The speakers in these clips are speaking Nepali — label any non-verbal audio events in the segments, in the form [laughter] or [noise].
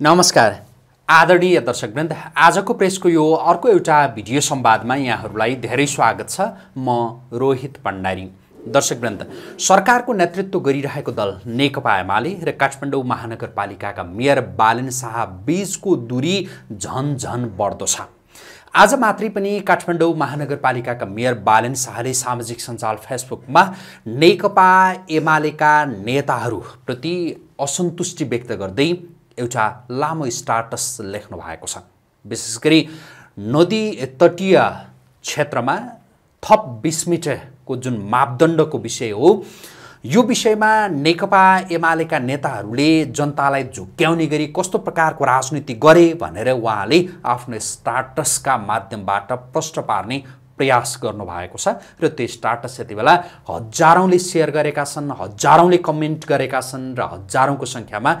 नमस्कार। आदरणीय दर्शकवृन्द आजको प्रेसको यो अर्को एउटा भिडियो संवादमा यहाँहरूलाई धेरै स्वागत छ। म रोहित भण्डारी। दर्शकवृन्द सरकारको नेतृत्व गरिरहेको दल नेकपा एमाले र काठमाडौँ महानगरपालिकाका मेयर बालन शाह बीचको दूरी झन झन बढ्दो छ। आज मात्रै पनि काठमाडौँ महानगरपालिकाका मेयर बालन शाहले सामाजिक सञ्जाल फेसबुकमा नेकपा एमालेका नेताहरूप्रति असन्तुष्टि व्यक्त गर्दै एउटा लामो स्टाटस लेख्नु भएको छ। विशेष गरी नदी तटीय क्षेत्रमा थप बिस मिटरको जुन मापदण्डको विषय हो यो विषयमा नेकपा एमालेका नेताहरूले जनतालाई झुक्क्याउने गरी कस्तो प्रकारको राजनीति गरे भनेर उहाँले आफ्नो स्टाटसका माध्यमबाट प्रश्न पार्ने प्रयास गर्नुभएको छ र त्यो स्टाटस यति बेला हजारौँले सेयर गरेका छन् हजारौँले कमेन्ट गरेका छन् र हजारौँको सङ्ख्यामा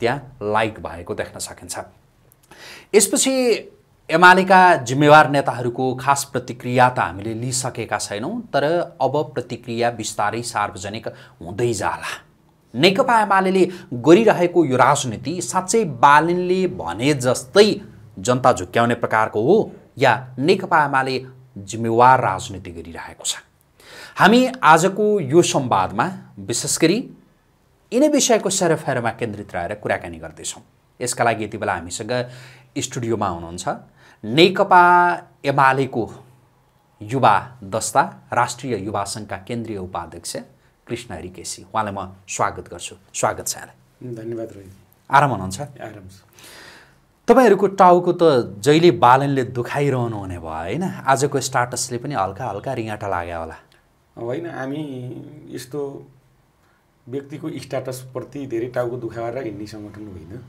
त्यहाँ लाइक भएको देख्न सकिन्छ। यसपछि एमालेका जिम्मेवार नेताहरूको खास प्रतिक्रिया त हामीले लिइसकेका छैनौँ तर अब प्रतिक्रिया बिस्तारै सार्वजनिक हुँदै जाला। नेकपा एमाले गरिरहेको यो राजनीति साँच्चै बालिनले भने जस्तै जनता झुक्क्याउने प्रकारको हो या नेकपा एमाले जिम्मेवार राजनीति गरिरहेको छ। हामी आजको यो संवादमा विशेष गरी यिनै विषयको सेरोफेरोमा केन्द्रित रहेर कुराकानी गर्दैछौँ। यसका लागि यति बेला हामीसँग स्टुडियोमा हुनुहुन्छ नेकपा एमालेको युवा दस्ता राष्ट्रिय युवा सङ्घका केन्द्रीय उपाध्यक्ष कृष्ण हरिकेसी। उहाँलाई म स्वागत गर्छु। स्वागत छ यहाँलाई। धन्यवाद आराम हुनुहुन्छ? आराम तपाईँहरूको टाउको त जहिले बालनले दुखाइरहनु हुने भयो होइन? आजको स्टाटसले पनि हल्का हल्का रिङाटा लाग्यो होला। होइन हामी यस्तो व्यक्तिको स्ट्याटसप्रति धेरै टाउको दुखाएर हिँड्ने सङ्गठन होइन।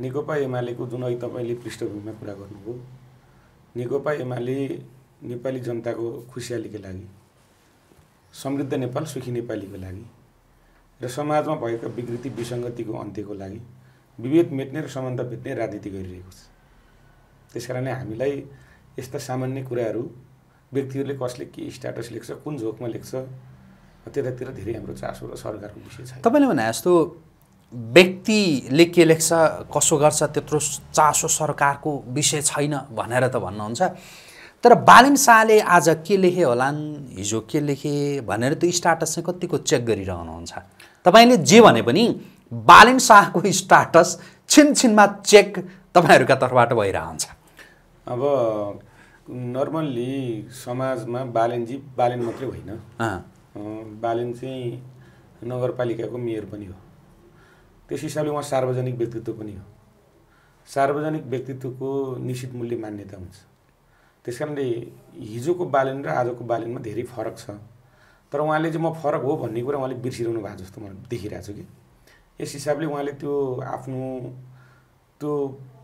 नेकपा एमालेको जुन अहिले तपाईँले पृष्ठभूमिमा कुरा गर्नुभयो। नेकपा एमाले नेपाली जनताको खुसियालीको लागि समृद्ध नेपाल सुखी नेपालीको लागि र समाजमा भएका विकृति विसङ्गतिको अन्त्यको लागि विभेद मेट्ने र समानता भेट्ने राजनीति गरिरहेको छ। त्यस कारणले हामीलाई यस्ता सामान्य कुराहरू व्यक्तिहरूले कसले के स्ट्याटस लेख्छ कुन झोकमा लेख्छ त्यतातिर धेरै हाम्रो चासो र सरकारको विषय छ तपाईँले भने जस्तो व्यक्तिले के लेख्छ कसो गर्छ त्यत्रो चासो सरकारको विषय छैन भनेर त भन्नुहुन्छ। तर बालिन शाहले आज के लेखे होलान् हिजो के लेखे भनेर त्यो स्टाटस चाहिँ कतिको चेक गरिरहनुहुन्छ। तपाईँले जे भने पनि बालिन शाहको स्टाटस छिनछिनमा चेक तपाईँहरूका तर्फबाट भइरहन्छ। अब नर्मल्ली समाजमा बालेनजी बालेन मात्रै होइन। बालेन चाहिँ नगरपालिकाको मेयर पनि हो। त्यस हिसाबले उहाँ सार्वजनिक व्यक्तित्व पनि हो। सार्वजनिक व्यक्तित्वको निश्चित मूल्य मान्यता हुन्छ। त्यस कारणले हिजोको बालेन र आजको बालेनमा धेरै फरक छ। तर उहाँले चाहिँ म फरक हो भन्ने कुरा उहाँले बिर्सिरहनु भएको जस्तो मलाई देखिरहेको छु कि। यस हिसाबले उहाँले त्यो आफ्नो त्यो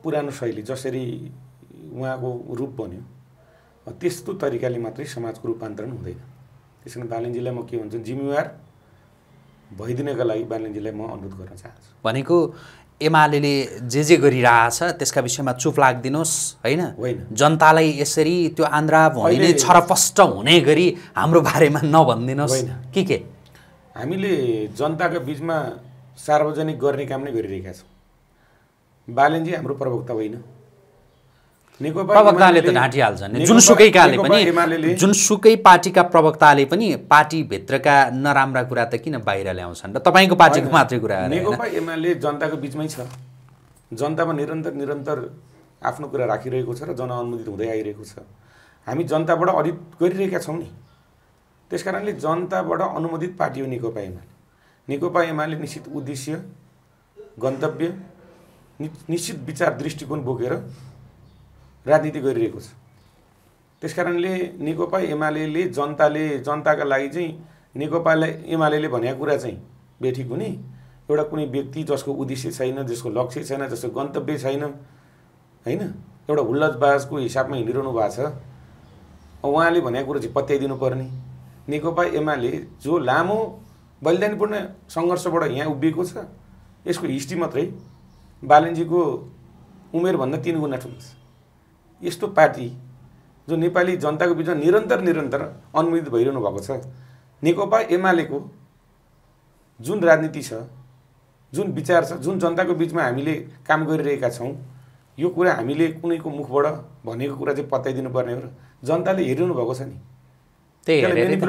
पुरानो शैली जसरी उहाँको रूप बन्यो त्यस्तो तरिकाले मात्रै समाजको रूपान्तरण हुँदैन। त्यस कारण बालनजीलाई म के भन्छु जिम्मेवार भइदिनका लागि बालनजीलाई म अनुरोध गर्न चाहन्छु। भनेको एमाले जे जे गरिरहेछ त्यसका विषयमा चुप लाग्दिनुहोस् होइन? होइन। जनतालाई यसरी त्यो आन्द्रा अहिले- छरपष्ट हुने गरी हाम्रो बारेमा नभनिदिनुहोस्। होइन। के के? हामीले जनताका बिचमा सार्वजनिक गर्ने काम नै गरिरहेका छौँ। बालनजी हाम्रो प्रवक्ता होइन। प्रवक्ताले त ढाँटिहाल्छन् जुनसुकैकाले पनि जुनसुकै पार्टीका प्रवक्ताले पनि पार्टीभित्रका नराम्रा कुरा त किन बाहिर ल्याउँछन्? र तपाईँको पार्टीको। मात्रै कुरा नेकपा एमाले जनताको बिचमै छ। जनतामा निरन्तर निरन्तर आफ्नो कुरा राखिरहेको छ र जनअनुमोदित हुँदै आइरहेको छ। हामी जनताबाट अडिट गरिरहेका छौँ नि। त्यस कारणले जनताबाट अनुमोदित पार्टी हो नेकपा एमाले नेकपा एमाले निश्चित उद्देश्य गन्तव्य निश्चित विचार दृष्टिकोण बोकेर राजनीति गरिरहेको छ। त्यस कारणले नेकपा एमाले जनताले जनताका लागि चाहिँ नेकपालाई एमाले भनेको कुरा चाहिँ बेठिक हुने। एउटा कुनै व्यक्ति जसको उद्देश्य छैन जसको लक्ष्य छैन जसको गन्तव्य छैन होइन? एउटा हुल्लजबाजको हिसाबमा हिँडिरहनु भएको छ। उहाँले भनेको कुरो चाहिँ पत्याइदिनु पर्ने नेकपा एमाले जो लामो बलिदानपूर्ण सङ्घर्षबाट यहाँ उभिएको छ यसको हिस्ट्री मात्रै बालनजीको उमेरभन्दा तिन गुणा ठुलो छ। यस्तो पार्टी जो नेपाली जनताको बिचमा निरन्तर निरन्तर अनुमोदित भइरहनु भएको छ। नेकपा एमालेको जुन राजनीति छ जुन विचार छ जुन जनताको बिचमा हामीले काम गरिरहेका छौँ यो कुरा हामीले कुनैको मुखबाट भनेको कुरा चाहिँ पत्याइदिनु पर्ने हो र जनताले हेरिरहनु भएको छ नि। त्यही हेरेरै त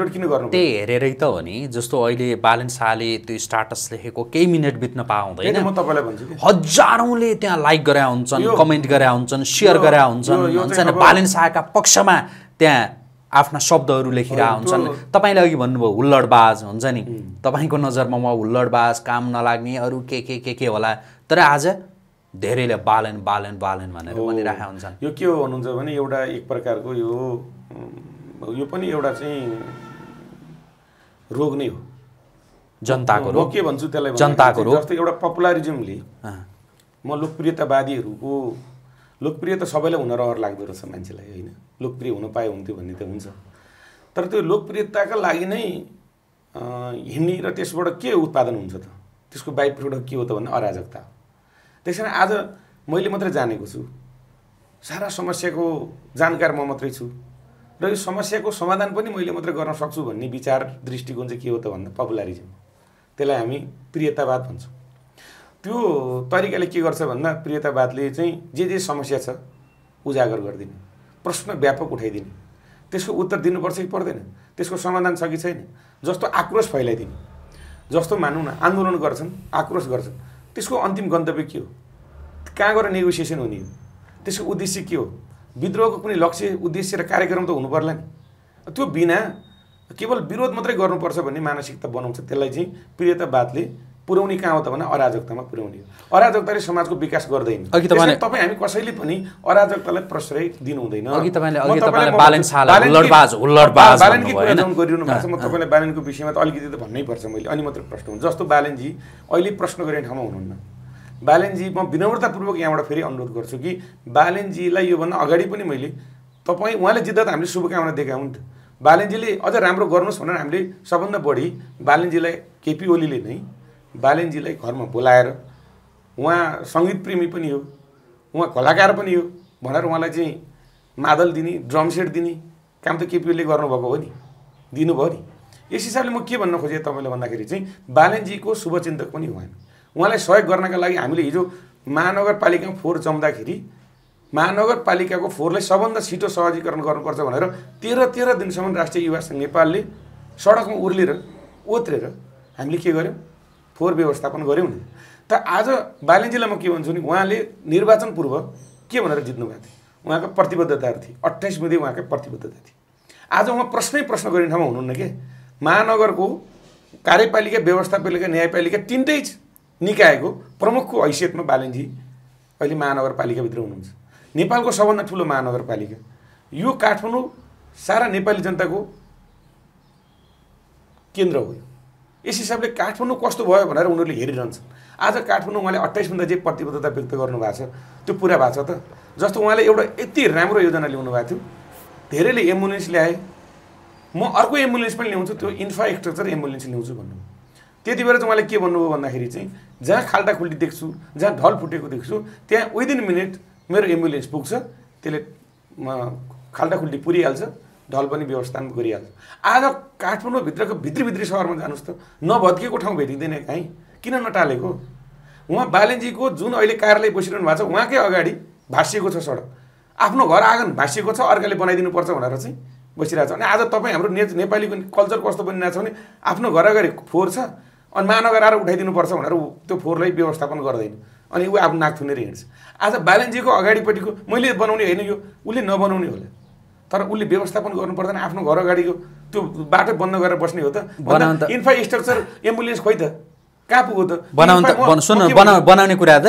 त्यही हेरेरै त हो नि जस्तो अहिले बालन शाहले त्यो स्टाटस लेखेको केही मिनट बित्न पाउँदैन। हजारौँले त्यहाँ लाइक गरे हुन्छन् कमेन्ट गरे हुन्छन् सेयर गरे हुन्छन् हुन्छ बालन शाहका पक्षमा त्यहाँ आफ्ना शब्दहरू लेखिरह हो, हुन्छन्। तपाईँले अघि भन्नुभयो हुल्लडबाज हुन्छ नि। तपाईँको नजरमा म हुल्लडबाज काम नलाग्ने अरू के के के के होला। तर आज धेरैले बालन बालन बालन भनेर। भनिरहेका हुन्छन्। यो के हो भन्नुहुन्छ भने एउटा एक प्रकारको यो यो पनि एउटा चाहिँ रोग नै हो। जनताको रोग। के भन्छु त्यसलाई जनताको रोग। जस्तो एउटा पपुलारिजमले म लोकप्रियतावादीहरूको लोकप्रिय त सबैलाई हुन रहर लाग्दो रहेछ मान्छेलाई होइन? लोकप्रिय हुन पाए हुन्थ्यो भन्ने त हुन्छ। तर त्यो लोकप्रियताका लागि नै हिँड्ने र त्यसबाट के उत्पादन हुन्छ त? त्यसको बाई प्रोडक्ट के हो त भन्ने अराजकता। हो त्यस कारण आज मैले मात्रै जानेको छु। सारा समस्याको जानकार म मात्रै छु। र यो समस्याको समाधान पनि मैले मात्रै गर्न सक्छु भन्ने विचार दृष्टिकोण चाहिँ के हो त भन्दा पपुलारिजम त्यसलाई हामी प्रियतावाद भन्छौँ। त्यो तरिकाले के गर्छ भन्दा प्रियतावादले चाहिँ जे जे समस्या छ उजागर गरिदिने प्रश्न व्यापक उठाइदिने। त्यसको उत्तर दिनुपर्छ कि पर्दैन? त्यसको समाधान छ कि छैन? जस्तो आक्रोश फैलाइदिने। जस्तो मानौँ न आन्दोलन गर्छन् आक्रोश गर्छन्। त्यसको अन्तिम गन्तव्य के हो? कहाँ गएर नेगोसिएसन हुने हो? त्यसको उद्देश्य के हो? विद्रोहको कुनै लक्ष्य उद्देश्य र कार्यक्रम त हुनु पर्ला नि। त्यो बिना केवल विरोध मात्रै गर्नुपर्छ भन्ने मानसिकता बनाउँछ त्यसलाई चाहिँ प्रियतावादले पुर्याउने कहाँ हो त भने अराजकतामा पुर्याउने हो। अराजकताले समाजको विकास गर्दैन। अघि तपाईँ हामी कसैले पनि अराजकतालाई प्रश्रय दिनु हुँदैन बालनकी- कुरा गरिरहनु भएको छ। म तपाईँलाई बालनको विषयमा त अलिकति त भन्नै पर्छ मैले अनि मात्रै प्रश्न हुन्छ। जस्तो बालनजी अहिले प्रश्न गर्ने ठाउँमा हुनुहुन्न। बालनजी म विनम्रतापूर्वक यहाँबाट फेरि अनुरोध गर्छु कि बालनजीलाई योभन्दा अगाडि पनि मैले तपाईँ उहाँले जित्दा त हामीले शुभकामना दिएका हुन्। बालनजीले अझ राम्रो गर्नुहोस् भनेर हामीले सबभन्दा बढी बालनजीलाई केपी ओलीले नै बालनजीलाई घरमा बोलाएर उहाँ सङ्गीत प्रेमी पनि हो उहाँ कलाकार पनि हो भनेर उहाँलाई चाहिँ मादल दिने ड्रम सेट दिने काम त केपी ओलीले गर्नुभएको हो नि दिनुभयो नि। यस हिसाबले म के भन्न खोजेँ तपाईँलाई भन्दाखेरि चाहिँ बालनजीको शुभचिन्तक पनि हो हामी उहाँलाई सहयोग गर्नका लागि हामीले हिजो महानगरपालिकामा फोहोर जम्दाखेरि महानगरपालिकाको फोहोरलाई सबभन्दा छिटो सहजीकरण गर्नुपर्छ भनेर तेह्र तेह्र दिनसम्म राष्ट्रिय युवा सङ्घ नेपालले सडकमा उर्लेर ओत्रेर हामीले के गर्यौँ? फोहोर व्यवस्थापन गऱ्यौँ नि त आज बालनजीलाई म के भन्छु नि उहाँले निर्वाचन पूर्व के भनेर जित्नु भएको थियो? उहाँको प्रतिबद्धताहरू थिए। अट्ठाइस बुधे उहाँको प्रतिबद्धता थिए। आज उहाँ प्रश्नै प्रश्न गर्ने ठाउँमा हुनुहुन्न के? महानगरको कार्यपालिका व्यवस्थापालिका न्यायपालिका तिनटै निकायको प्रमुखको हैसियतमा बालनजी अहिले महानगरपालिकाभित्र हुनुहुन्छ। नेपालको सबभन्दा ठुलो महानगरपालिका। यो काठमाडौँ सारा नेपाली जनताको केन्द्र हो। यस हिसाबले काठमाडौँ कस्तो भयो भनेर उनीहरूले हेरिरहन्छन्। आज काठमाडौँ उहाँले अट्ठाइसभन्दा जे प्रतिबद्धता व्यक्त गर्नुभएको छ त्यो पुरा भएको छ त। जस्तो उहाँले एउटा यति राम्रो योजना ल्याउनु भएको थियो धेरैले एम्बुलेन्स ल्याए। म अर्को एम्बुलेन्स पनि ल्याउँछु त्यो इन्फ्रास्ट्रक्चर एम्बुलेन्स ल्याउँछु भन्नु त्यति बेला चाहिँ उहाँले के भन्नुभयो भन्दाखेरि चाहिँ जहाँ खाल्टा खुल्टी देख्छु जहाँ ढल फुटेको देख्छु त्यहाँ विदिन मिनट मेरो एम्बुलेन्स पुग्छ त्यसले खाल्टा खुल्टी पुरिहाल्छ ढल पनि व्यवस्थापन गरिहाल्छ। आज काठमाडौँभित्रको भित्री भित्री सहरमा जानुहोस् त नभत्किएको ठाउँ भेटिँदैन कहीँ किन नटालेको? उहाँ बालेनजीको जुन अहिले कार्यालय बसिरहनु भएको छ उहाँकै अगाडि भाँसिएको छ सडक। आफ्नो घर आँगन भाँसिएको छ अर्काले बनाइदिनुपर्छ भनेर चाहिँ बसिरहेको छ। अनि आज तपाईँ हाम्रो ने नेपालीको कल्चर कस्तो बनिरहेको छ भने आफ्नो घर अगाडि फोहोर छ अनि महानगर आएर उठाइदिनुपर्छ भनेर ऊ त्यो फोहोरलाई व्यवस्थापन गर्दैन। अनि ऊ आफ्नो नाक थुनेर हिँड्छ। आज बालेनजीको अगाडिपट्टिको मैले बनाउने होइन यो उसले नबनाउने होला। तर उसले व्यवस्थापन गर्नु पर्दैन आफ्नो घर अगाडिको त्यो बाटो बन्द गरेर बस्ने हो त। इन्फ्रास्ट्रक्चर एम्बुलेन्स खोइ त। कहाँ पुग्यो त? बनाउनु कुरा त।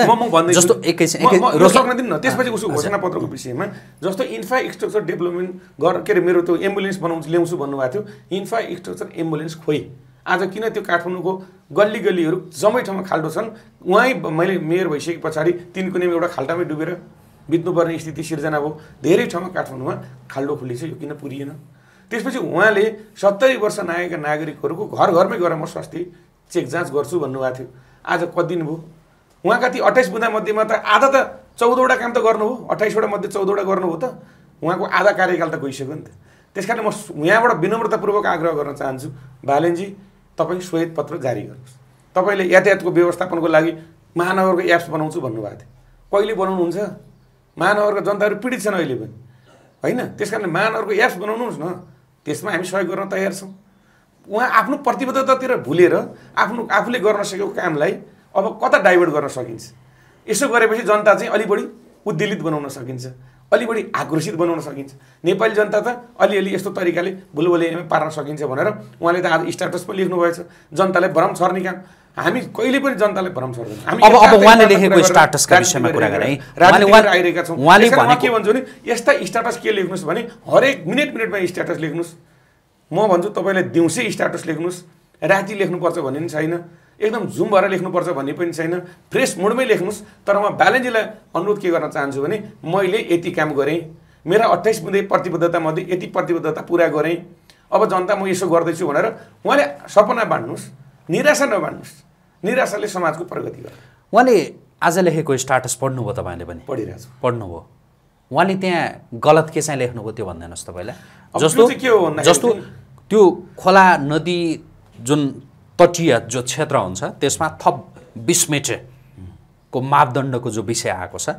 जस्तो एकैछिन म- एकै म- यो रोकी- सक्न दिनु न। त्यसपछि उसको हजुर। घोषणापत्रको विषयमा। जस्तो इन्फ्रास्ट्रक्चर डेभलपमेन्ट गर के अरे मेरो त्यो एम्बुलेन्स बनाउँछु ल्याउँछु भन्नुभएको थियो। इन्फ्रास्ट्रक्चर एम्बुलेन्स खोइ। आज किन त्यो काठमाडौँको गल्ली गल्लीहरू जम्मै ठाउँमा खाल्डो छन्? उहाँ मैले मेयर भइसके पछाडि तिनको नियम एउटा खाल्टामै डुबेर बित्नुपर्ने स्थिति सिर्जना भयो। धेरै ठाउँमा काठमाडौँमा खाल्डो खुल्ली छ यो किन पुरिएन? त्यसपछि उहाँले सत्तरी वर्ष नागेका नागरिकहरूको घर घरमै गएर म स्वास्थ्य चेक जाँच गर्छु भन्नुभएको थियो। आज कति दिन भयो? उहाँका ती अट्ठाइस बुँदा मध्येमा त आधा त चौधवटा काम त गर्नु हो। अट्ठाइसवटा मध्ये चौधवटा हो त। उहाँको आधा कार्यकाल त गइसक्यो नि त। त्यस कारण म यहाँबाट विनम्रतापूर्वक आग्रह गर्न चाहन्छु। बालेनजी तपाईँ श्वेत पत्र जारी गर्नुहोस्। तपाईँले यातायातको व्यवस्थापनको लागि महानगरको एप्स बनाउँछु भन्नुभएको थियो। कहिले बनाउनुहुन्छ? महानगरका जनताहरू पीडित छन् अहिले पनि। होइन? त्यस कारणले महानगरको एप्स बनाउनुहोस् न। त्यसमा हामी सहयोग गर्न तयार छौँ। उहाँ आफ्नो प्रतिबद्धतातिर भुलेर आफ्नो आफूले गर्न सकेको कामलाई अब कता डाइभर्ट गर्न सकिन्छ? यसो गरेपछि जनता चाहिँ अलि बढी उद्वेलित बनाउन सकिन्छ। अलि बढी आक्रोशित बनाउन सकिन्छ। नेपाली जनता त अलिअलि यस्तो तरिकाले भुलभुलैयामा पार्न सकिन्छ भनेर उहाँले त आज स्ट्याटस पनि लेख्नुभएछ जनतालाई भ्रम छर्ने काम। हामी कहिले पनि जनतालाई भ्रम छर्दैन। हामी अब- अब उहाँले लेखेको स्ट्याटसका विषयमा कुरा गरे आइरहेका छौँ। उहाँले के भन्छु भने यस्ता स्ट्याटस के लेख्नुहोस् भने हरेक मिनट मिनटमा स्ट्याटस लेख्नुहोस्। म भन्छु तपाईँले दिउँसै स्ट्याटस लेख्नुहोस्। राति लेख्नुपर्छ भन्ने पनि छैन। एकदम जुम भएर लेख्नुपर्छ भन्ने पनि छैन। फ्रेस मुडमै लेख्नुहोस् तर म ब्यालेन्जीलाई अनुरोध के गर्न चाहन्छु भने मैले यति काम गरेँ मेरा अट्ठाइस बुँदे प्रतिबद्धतामध्ये यति प्रतिबद्धता पुरा गरेँ। अब जनता म यसो गर्दैछु भनेर उहाँले सपना बाँड्नुहोस् निराशा नबाँड्नुहोस् निराशाले समाजको प्रगति गर्छ। उहाँले आज लेखेको स्टाटस पढ्नुभयो तपाईँले पनि? पढिरहेको छु। पढ्नुभयो। उहाँले त्यहाँ गलत के चाहिँ लेख्नुभयो त्यो भनिदिनुहोस् तपाईँलाई। जस्तो के हो जस्तो त्यो खोला नदी जुन तटीय जो क्षेत्र हुन्छ त्यसमा थप बिस मेटेको मापदण्डको जो विषय आएको छ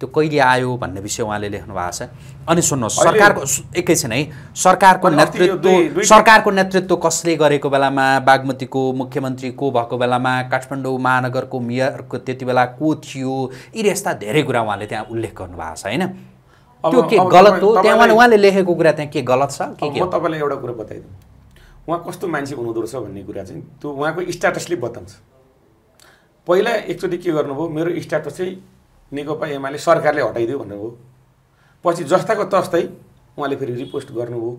त्यो कहिले आयो भन्ने विषय उहाँले लेख्नु भएको छ। अनि सुन्नुहोस् सरकारको एकैछिन है सरकारको नेतृत्व सरकारको नेतृत्व कसले गरेको बेलामा बागमतीको मुख्यमन्त्री को भएको बेलामा काठमाडौँ महानगरको मेयरको त्यति बेला को थियो यी यस्ता धेरै कुरा उहाँले त्यहाँ उल्लेख गर्नुभएको छ होइन? त्यो के गलत हो? त्यहाँ उहाँले लेखेको कुरा त्यहाँ के गलत छ? के के तपाईँलाई एउटा कुरा बताइदिउँ। उहाँ कस्तो मान्छे हुनुहुँदो रहेछ भन्ने कुरा चाहिँ त्यो उहाँको स्ट्याटसले बताउँछ। पहिला एकचोटि के गर्नुभयो मेरो स्ट्याटस चाहिँ नेकपा एमाले सरकारले हटाइदियो भन्नुभयो। पछि जस्ताको तस्तै उहाँले फेरि रिपोस्ट गर्नुभयो।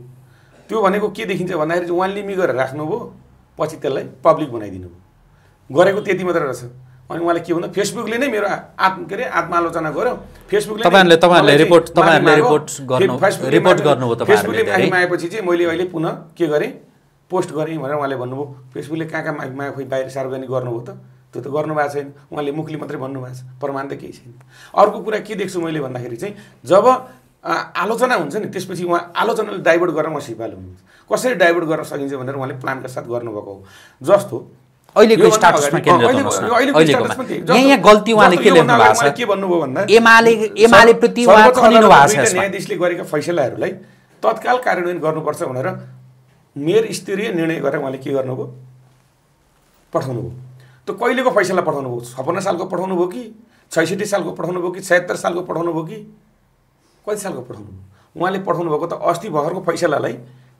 त्यो भनेको के देखिन्छ भन्दाखेरि चाहिँ उहाँले लिमि गरेर राख्नुभयो पछि त्यसलाई पब्लिक बनाइदिनु भयो गरेको त्यति मात्र रहेछ। अनि उहाँले के भन्दा फेसबुकले नै मेरो आत्म के अरे आत्मालोचना गर्यो। फेसबुकले तपाईँहरूले- तपाईँहरूले रिपोर्ट- तपाईँहरूले। रिपोर्ट गर्नु- रिपोर्ट गर्नुभयो फेसबुकले। मागेपछि चाहिँ मैले अहिले पुनः के गरेँ पोस्ट गरेँ भनेर उहाँले भन्नुभयो। फेसबुकले कहाँ कहाँ खोइ बाहिर सार्वजनिक गर्नुभयो त? त्यो त गर्नु भएको छैन। उहाँले मुखले मात्रै भन्नुभएको छ। प्रमाण त केही छैन। अर्को कुरा के देख्छु मैले भन्दाखेरि चाहिँ जब आलोचना हुन्छ नि त्यसपछि उहाँ आलोचनाले डाइभर्ट गरेर उहाँ सिपालु हुनुहुन्छ। कसरी डाइभर्ट गर्न सकिन्छ भनेर उहाँले प्लानका साथ गर्नुभएको हो। जस्तो। न्यायाधीशले गरेका फैसलाहरूलाई तत्काल कार्यान्वयन गर्नुपर्छ भनेर मेयर स्तरीय निर्णय गरेर उहाँले के गर्नुभयो? पठाउनु भयो। त्यो कहिलेको फैसला पठाउनु भयो? छपन्न सालको पठाउनु भयो कि? छैसठी सालको पठाउनु भयो कि? छयत्तर सालको पठाउनु भयो कि? कति सालको पठाउनु भयो? उहाँले पठाउनु भएको त अस्ति भर्खरको फैसलालाई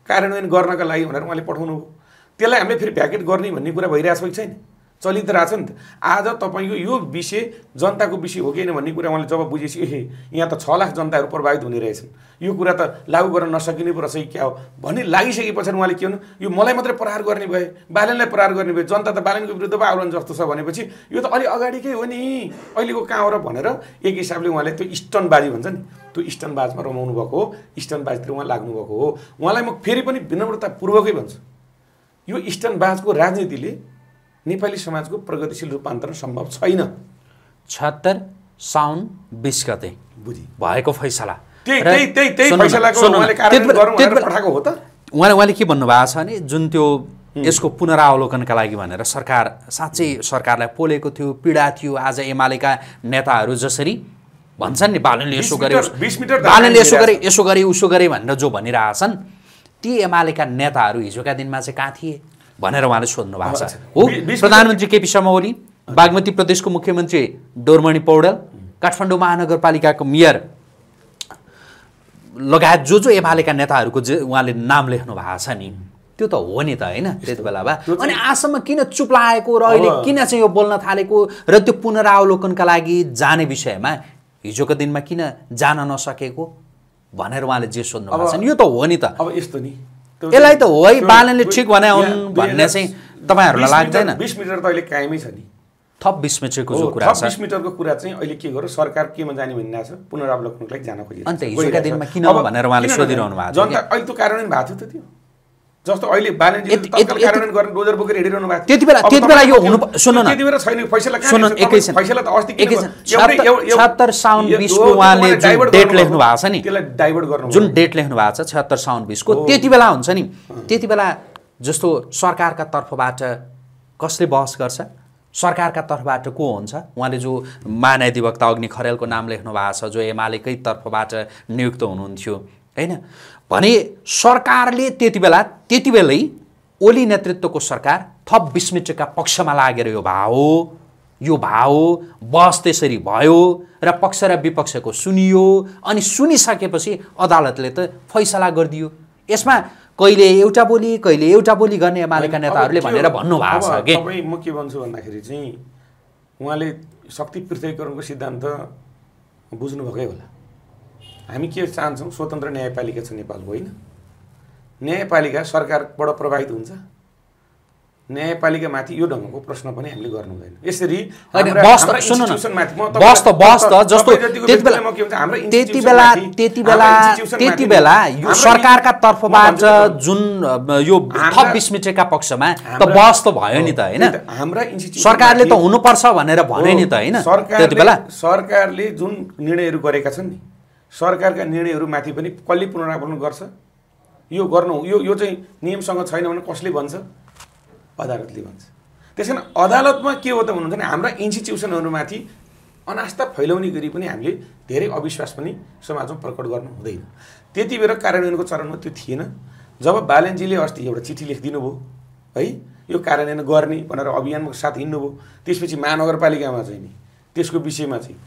कार्यान्वयन गर्नका लागि भनेर उहाँले पठाउनु भयो। त्यसलाई हामीले फेरि भ्याकेट गर्ने भन्ने कुरा भइरहेको छ कि छैन? चलि त रहेछ नि त। आज तपाईँको यो विषय जनताको विषय हो कि होइन भन्ने कुरा उहाँले जब बुझेपछि ए यहाँ त छ लाख जनताहरू प्रभावित हुने रहेछन् यो कुरा त लागू गर्न नसकिने पो रहेछ क्या हो? भन्ने लागिसके पछाडि उहाँले के भन्नु? यो मलाई मात्रै प्रहार गर्ने भए बालनलाई प्रहार गर्ने भए जनता त बालनको विरुद्ध आउलान् जस्तो छ भनेपछि यो त अलि अगाडिकै हो नि। अहिलेको कहाँ हो र भनेर एक हिसाबले उहाँले त्यो स्टनबाजी भन्छ नि। त्यो स्टनबाजमा रमाउनु भएको हो स्टनबाजतिर उहाँ लाग्नु भएको हो। उहाँलाई म फेरि पनि विनम्रतापूर्वकै भन्छु। यो स्टनबाजको राजनीतिले नेपाली समाजको प्रगतिशील रूपान्तरण सम्भव छैन। छत्तर साउन बिस गते। बुझी। भएको फैसला। उहाँले उहाँले के भन्नुभएको छ भने जुन त्यो यसको पुनरावलोकनका लागि भनेर सरकार साँच्चै सरकारलाई पोलेको थियो पीडा थियो आज एमालेका नेताहरू जसरी भन्छन् नि बालनले यसो 20 गरे मिटर- 20 मिटर धारा बालनले यसो गरे। यसो गरे उसो गरे भनेर जो भनिरहेछन् ती एमालेका नेताहरू हिजोका दिनमा चाहिँ कहाँ थिए? भनेर उहाँले सोध्नु भएको छ। हो। प्रधानमन्त्री केपी शर्मा ओली बागमती प्रदेशको मुख्यमन्त्री डोरमणि पौडेल काठमाडौँ महानगरपालिकाको मेयर लगायत जो जो एमालेका नेताहरूको जे उहाँले नाम लेख्नु भएको छ नि त्यो त हो नि त होइन? त्यति बेला भए। अनि आजसम्म किन चुप लागेको र अहिले किन चाहिँ यो बोल्न थालेको र त्यो पुनरावलोकनका लागि जाने विषयमा हिजोको दिनमा किन जान नसकेको भनेर उहाँले जे सोध्नु भएको छ नि यो त हो नि त। अब यस्तो नि। यसलाई त हो है, बालनले ठिक भने भन्ने चाहिँ तपाईँहरूलाई लाग्दैन? बिस मिटर त अहिले कायमै छ नि। थप बिस मिटरको जो कुरा थप छ। बिस मिटरको कुरा चाहिँ अहिले के गर्यो सरकार केमा जाने भनिरहेको छ पुनरावलोकनको लागि जान खोजिरहेको छ? भएको जनता अहिले त कार्यान्वयन भएको थियो त त्यो। जस्तो अहिले डोजर बोकेर हिँडिरहनु भएको। त्यति बेला- त्यति बेला यो हुनु- सुन्नु न। त्यति बेला छैन फैसला रहेछ? एकैछिन फैसला त अस्ति छहत्तर साउन बिसको उहाँले जुन डेट लेख्नु भएको छ नि। त्यसलाई डाइभर्ट गर्नु जुन डेट लेख्नु भएको छ छत्तर साउन बिसको। त्यति बेला हुन्छ नि। त्यति बेला जस्तो सरकारका तर्फबाट कसले बहस गर्छ? सरकारका तर्फबाट को हुन्छ? उहाँले जो महाधिवक्ता अग्नि खरेलको नाम लेख्नु भएको छ जो एमालेकै तर्फबाट नियुक्त हुनुहुन्थ्यो होइन? भने सरकारले त्यति बेला त्यति बेलै ओली नेतृत्वको सरकार थप विस्मृतिका पक्षमा लागेर यो भाव हो यो भाव हो बहस त्यसरी भयो र पक्ष र विपक्षको सुनियो अनि सुनिसकेपछि अदालतले त फैसला गरिदियो। यसमा कहिले एउटा बोली कहिले एउटा बोली गर्ने एमालेका नेताहरूले भनेर? भन्नुभएको छ तपाईँ म के भन्छु भन्दाखेरि चाहिँ उहाँले शक्ति पृथकीकरणको सिद्धान्त बुझ्नुभएकै होला। हामी के चाहन्छौँ? स्वतन्त्र न्यायपालिका छ नेपालको होइन? न्यायपालिका सरकारबाट प्रभावित हुन्छ। न्यायपालिकामाथि यो ढङ्गको प्रश्न पनि हामीले गर्नु हुँदैन। यसरी त्यति बेला- त्यति बेला त्यति बेला यो सरकारका तर्फबाट जुन यो थप पक्षमा त बहस त भयो नि त होइन? हाम्रा सरकारले त हुनुपर्छ भनेर भन्यो नि त होइन? सरकारले त्यति बेला। सरकारले जुन निर्णयहरू गरेका छन् नि सरकारका निर्णयहरूमाथि पनि कसले पुनरावलोकन गर्छ? यो गर्नु यो यो चाहिँ नियमसँग छैन भने कसले भन्छ? अदालतले भन्छ। त्यस कारण अदालतमा के हो त भन्नुहुन्छ भने हाम्रा इन्स्टिट्युसनहरूमाथि अनास्था फैलाउने गरी पनि हामीले धेरै अविश्वास पनि समाजमा प्रकट गर्नु हुँदैन। त्यति बेला कार्यान्वयनको चरणमा त्यो थिएन। जब बालेनजीले अस्ति एउटा चिठी लेखिदिनु भयो है यो कार्यान्वयन गर्ने भनेर अभियानको साथ हिँड्नुभयो त्यसपछि महानगरपालिकामा चाहिँ नि त्यसको विषयमा चाहिँ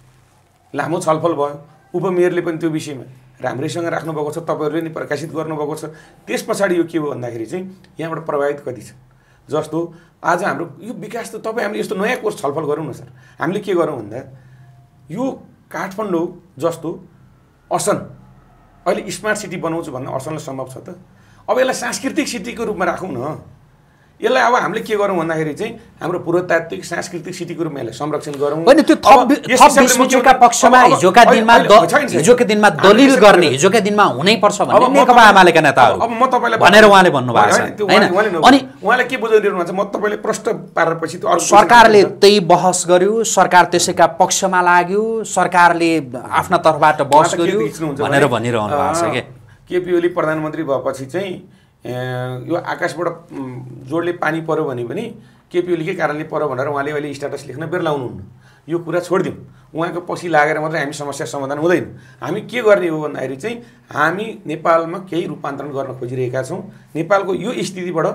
लामो छलफल भयो। उपमेयरले पनि त्यो विषयमा राम्रैसँग राख्नुभएको छ तपाईँहरूले नि प्रकाशित गर्नुभएको छ। त्यस पछाडि यो के हो भन्दाखेरि चाहिँ यहाँबाट प्रभावित कति छ? जस्तो आज हाम्रो यो विकास त तपाईँ हामीले यस्तो नयाँ कोर्स छलफल गरौँ न सर। हामीले के गरौँ भन्दा यो काठमाडौँ जस्तो असन अहिले स्मार्ट सिटी बनाउँछु भन्न असनलाई सम्भव छ त? अब यसलाई सांस्कृतिक सिटीको रूपमा राखौँ न। यसलाई अब हामीले के गरौँ भन्दाखेरि चाहिँ हाम्रो पुरातात्विक सांस्कृतिक सिटीको रूपमा यसलाई संरक्षण गरौँ। होइन त्यो थप पक्षमा हिजोका दिनमा। हिजोका दिनमा दलिल गर्ने। हिजोका दिनमा हुनैपर्छ भन्ने नेकपा एमालेका नेताहरू अब म तपाईँलाई भनेर उहाँले भन्नुभएको छ। होइन, अनि। उहाँले के बुझाइदिनु भएको छ? म तपाईँले प्रश्न पारेर पछि त अर्को सरकारले त्यही बहस गर्यो। सरकार त्यसैका पक्षमा लाग्यो। सरकारले आफ्ना तर्फबाट बहस गर्यो भनेर भने, भनिरहनु भएको छ कि? केपी ओली प्रधानमन्त्री भएपछि चाहिँ यो आकाशबाट जोडले पानी पऱ्यो भने पनि केपी ओलीकै कारणले पऱ्यो भनेर उहाँले अहिले स्ट्याटस लेख्न बेर्लाउनुहुन्न। यो कुरा छोडिदिउँ। उहाँको पछि लागेर मात्रै हामी समस्या समाधान हुँदैन। हामी के गर्ने हो भन्दाखेरि चाहिँ हामी नेपालमा केही रूपान्तरण गर्न खोजिरहेका छौँ। नेपालको यो स्थितिबाट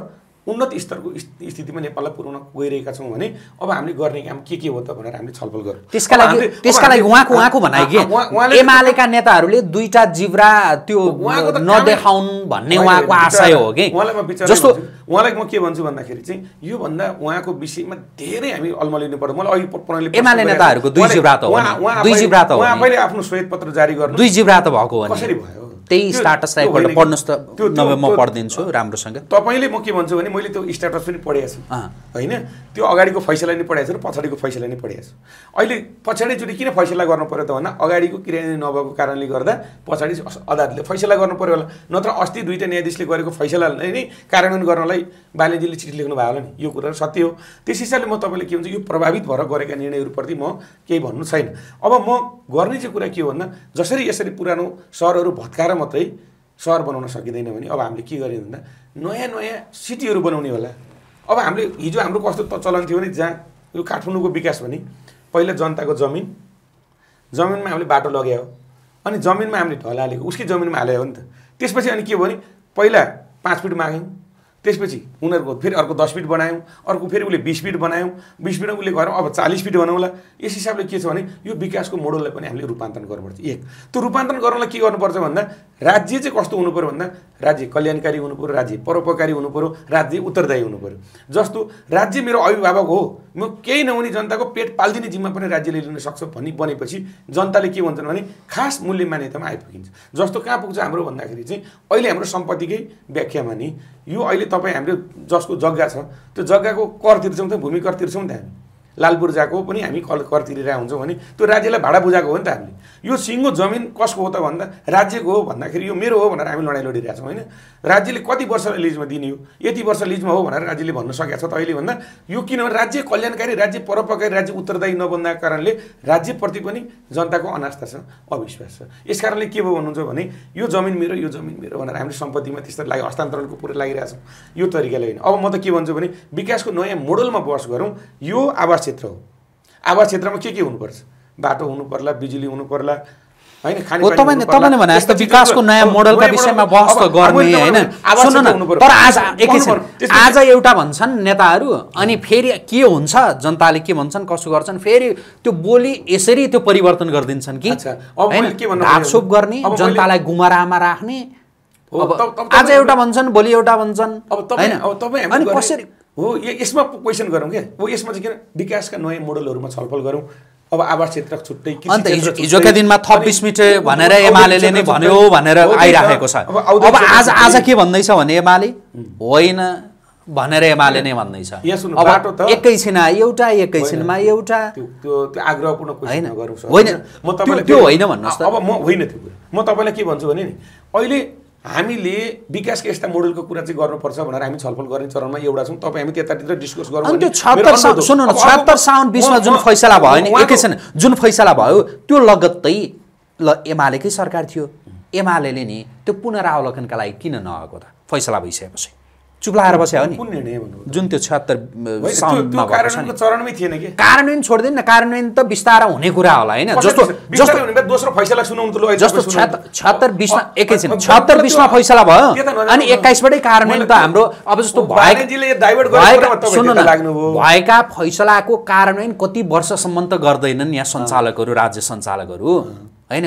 उन्नत स्तरको स्थ- स्थितिमा नेपाललाई पुर्याउन गइरहेका छौँ भने अब हामीले गर्ने काम के के हो त भनेर हामीले छलफल गरौँ। त्यसका लागि त्यसका लागि उहाँको उहाँको भनाइ के? एमालेका नेताहरूले दुईटा जिब्रा त्यो नदेखाउन् भन्ने उहाँको आशय हो कि? उहाँलाई म विचारै जस्तो। उहाँलाई म के भन्छु भन्दाखेरि चाहिँ योभन्दा उहाँको विषयमा धेरै हामी अलमलिनु पर्छ मलाई अघि प्रश्न एमाले नेताहरूको दुई जिब्रा त हो दुई जिब्रा त हो। आफैले आफ्नो श्वेत पत्र जारी गर्नु दुई जिब्रा त भएको हो कसरी भयो? त्यही त्यो- स्टाटसलाई एकपल्ट पढ्नुहोस् त त्यो- नभए म पढिदिन्छु राम्रोसँग। तपाईँले म के भन्छु भने मैले त्यो स्ट्याटस पनि पढेको छु। होइन? त्यो अगाडिको फैसला नि पढाएको छु र पछाडिको फैसला नि पढाएको छु। अहिले पछाडिचोटि किन फैसला गर्नु पऱ्यो त भन्दा अगाडिको क्रियान्वयन नभएको कारणले गर्दा पछाडि अदालतले फैसला गर्नु पऱ्यो होला। नत्र अस्ति दुईवटा न्यायाधीशले गरेको फैसलालाई नै कार्यान्वयन गर्नलाई बालेजीले चिठी लेख्नु भयो होला नि। यो कुरा सत्य हो। त्यस हिसाबले म तपाईँले के भन्छ यो प्रभावित भएर गरेका निर्णयहरूप्रति म केही भन्नु छैन। अब म गर्ने चाहिँ कुरा के हो भन्दा जसरी यसरी पुरानो सहरहरू भत्काएर मात्रै सहर बनाउन सकिँदैन भने अब हामीले के गर्ने भन्दा नयाँ नयाँ सिटीहरू बनाउने होला। अब हामीले हिजो हाम्रो कस्तो चलन थियो भने जहाँ यो काठमाडौँको विकास भने पहिला जनताको जमिन जमिनमा हामीले बाटो लगायो अनि जमिनमा हामीले ढल हालेको उसकै जमिनमा हाल्यो हो नि त। त्यसपछि अनि के भने पहिला पाँच फिट माग्यौँ त्यसपछि उनीहरूको फेरि अर्को दस फिट बनायौँ अर्को फेरि उसले बिस फिट बनायौँ बिस फिटमा उसले गएर अब चालिस फिट बनाउँला। यस हिसाबले के छ भने यो विकासको मोडललाई पनि हामीले रूपान्तरण गर्नुपर्छ एक त्यो रूपान्तरण गर्नलाई के गर्नुपर्छ भन्दा राज्य चाहिँ कस्तो हुनु पऱ्यो भन्दा राज्य कल्याणकारी हुनु पऱ्यो राज्य परोपकारी हुनु पऱ्यो राज्य उत्तरदायी हुनु पऱ्यो जस्तो राज्य मेरो अभिभावक हो म केही नहुने जनताको पेट पालिदिने जिम्मा पनि राज्यले लिन सक्छ भन्ने बनेपछि जनताले के भन्छन् भने खास मूल्य मान्यतामा आइपुगिन्छ। जस्तो कहाँ पुग्छ हाम्रो भन्दाखेरि चाहिँ अहिले हाम्रो सम्पत्तिकै व्याख्यामा नि यो अहिले तपाईँ हाम्रो जसको जग्गा छ त्यो जग्गाको कर तिर्छौँ त भूमि कर तिर्छौँ त हामी। लाल पूर्जाको पनि हामी कर कर तिरिरहेको हुन्छौँ भने त्यो राज्यलाई भाडा बुझाएको हो नि त हामीले। यो सिङ्गो जमिन कसको हो त भन्दा राज्यको हो भन्दाखेरि यो मेरो हो भनेर हामी लडाइँ लडिरहेको छौँ होइन? राज्यले कति वर्ष लिजमा दिने हो? यति वर्ष लिजमा हो भनेर राज्यले भन्न सकेको छ त अहिले भन्दा। यो किनभने राज्य कल्याणकारी राज्य परोपकारी राज्य उत्तरदायी नबन्दाको कारणले राज्यप्रति पनि जनताको अनास्था छ अविश्वास छ। यस कारणले के भयो भन्नुहुन्छ भने यो जमिन मेरो यो जमिन मेरो भनेर हामीले सम्पत्तिमा त्यस्तो लागि हस्तान्तरणको पुरै लागिरहेछौँ। यो तरिकाले होइन। अब म त के भन्छु भने विकासको नयाँ मोडलमा बस गरौँ। यो आवास क्षेत्र हो। आवास क्षेत्रमा के के हुनुपर्छ? बाटो हुनु पर्ला बिजुली हुनु पर्ला होइन हो तपाईँले तपाईँले भने जस्तो विकासको नयाँ मोडलका विषयमा बहस त गर्ने होइन। सुन्नु न तर आज एकैछिन आज एउटा भन्छन् नेताहरू अनि फेरि के हुन्छ? जनताले के भन्छन्? कसो गर्छन्? फेरि त्यो बोली यसरी त्यो परिवर्तन गरिदिन्छन् कि? खोजेँ? गर्ने जनतालाई गुमराहमा राख्ने। आज एउटा भन्छन् भोलि एउटा भन्छन् अनि गर्ने- कसरी हो यसमा क्वेसन गरौँ क्या हो यसमा चाहिँ किन विकासका नयाँ मोडलहरूमा छलफल गरौँ? अब आवास क्षेत्र छुट्टै अन्त हिजोका दिनमा थप अनि बिस मिटर भनेर एमाले नै भन्यो भनेर। आइराखेको छ। अब आज आज। के भन्दैछ भने एमाले? होइन भनेर एमाले नै भन्दैछ। अब एकैछिनमा एउटा एकैछिनमा एउटा त्यो त्यो त्यो आग्रहपूर्ण होइन। होइन। म तपाईँलाई त्यो- होइन भन्नुहोस्। अब म होइन त्यो कुरा। म तपाईँलाई के भन्छु भने नि अहिले हामीले विकासका यस्ता मोडलको कुरा चाहिँ गर्नुपर्छ भनेर हामी छलफल गर्ने चरणमा एउटा छौँ। तपाईँ हामी त्यतातिर डिस्कस गरौँ त्यो छत्तर। सुन्नु न छत्तर साउन बिसमा जुन फैसला भयो नि एकैछिन जुन फैसला भयो त्यो लगत्तै ल एमालेकै सरकार थियो। एमाले नि त्यो पुनरावलोकनका लागि किन नआएको त? फैसला भइसकेपछि। चुप लाएर बस्यो हो नि। कुन निर्णय भन्नु जुन त्यो छत्तर चरणमै थिएन कि? कार्यान्वयन छोडिदिनु न कार्यान्वयन त बिस्तारै हुने कुरा होला होइन? जस्तो दोस्रो फैसला सुनाउनु जस्तो। छत्तर बिसमा एकैछिन छत्तर बिसमा फैसला भयो। अनि। एक्काइसबाटै कार्यान्वयन त हाम्रो अब जस्तो भएका सुन्नु न फैसलाको कार्यान्वयन कति वर्षसम्म त गर्दैनन् यहाँ सञ्चालकहरू राज्य सञ्चालकहरू होइन?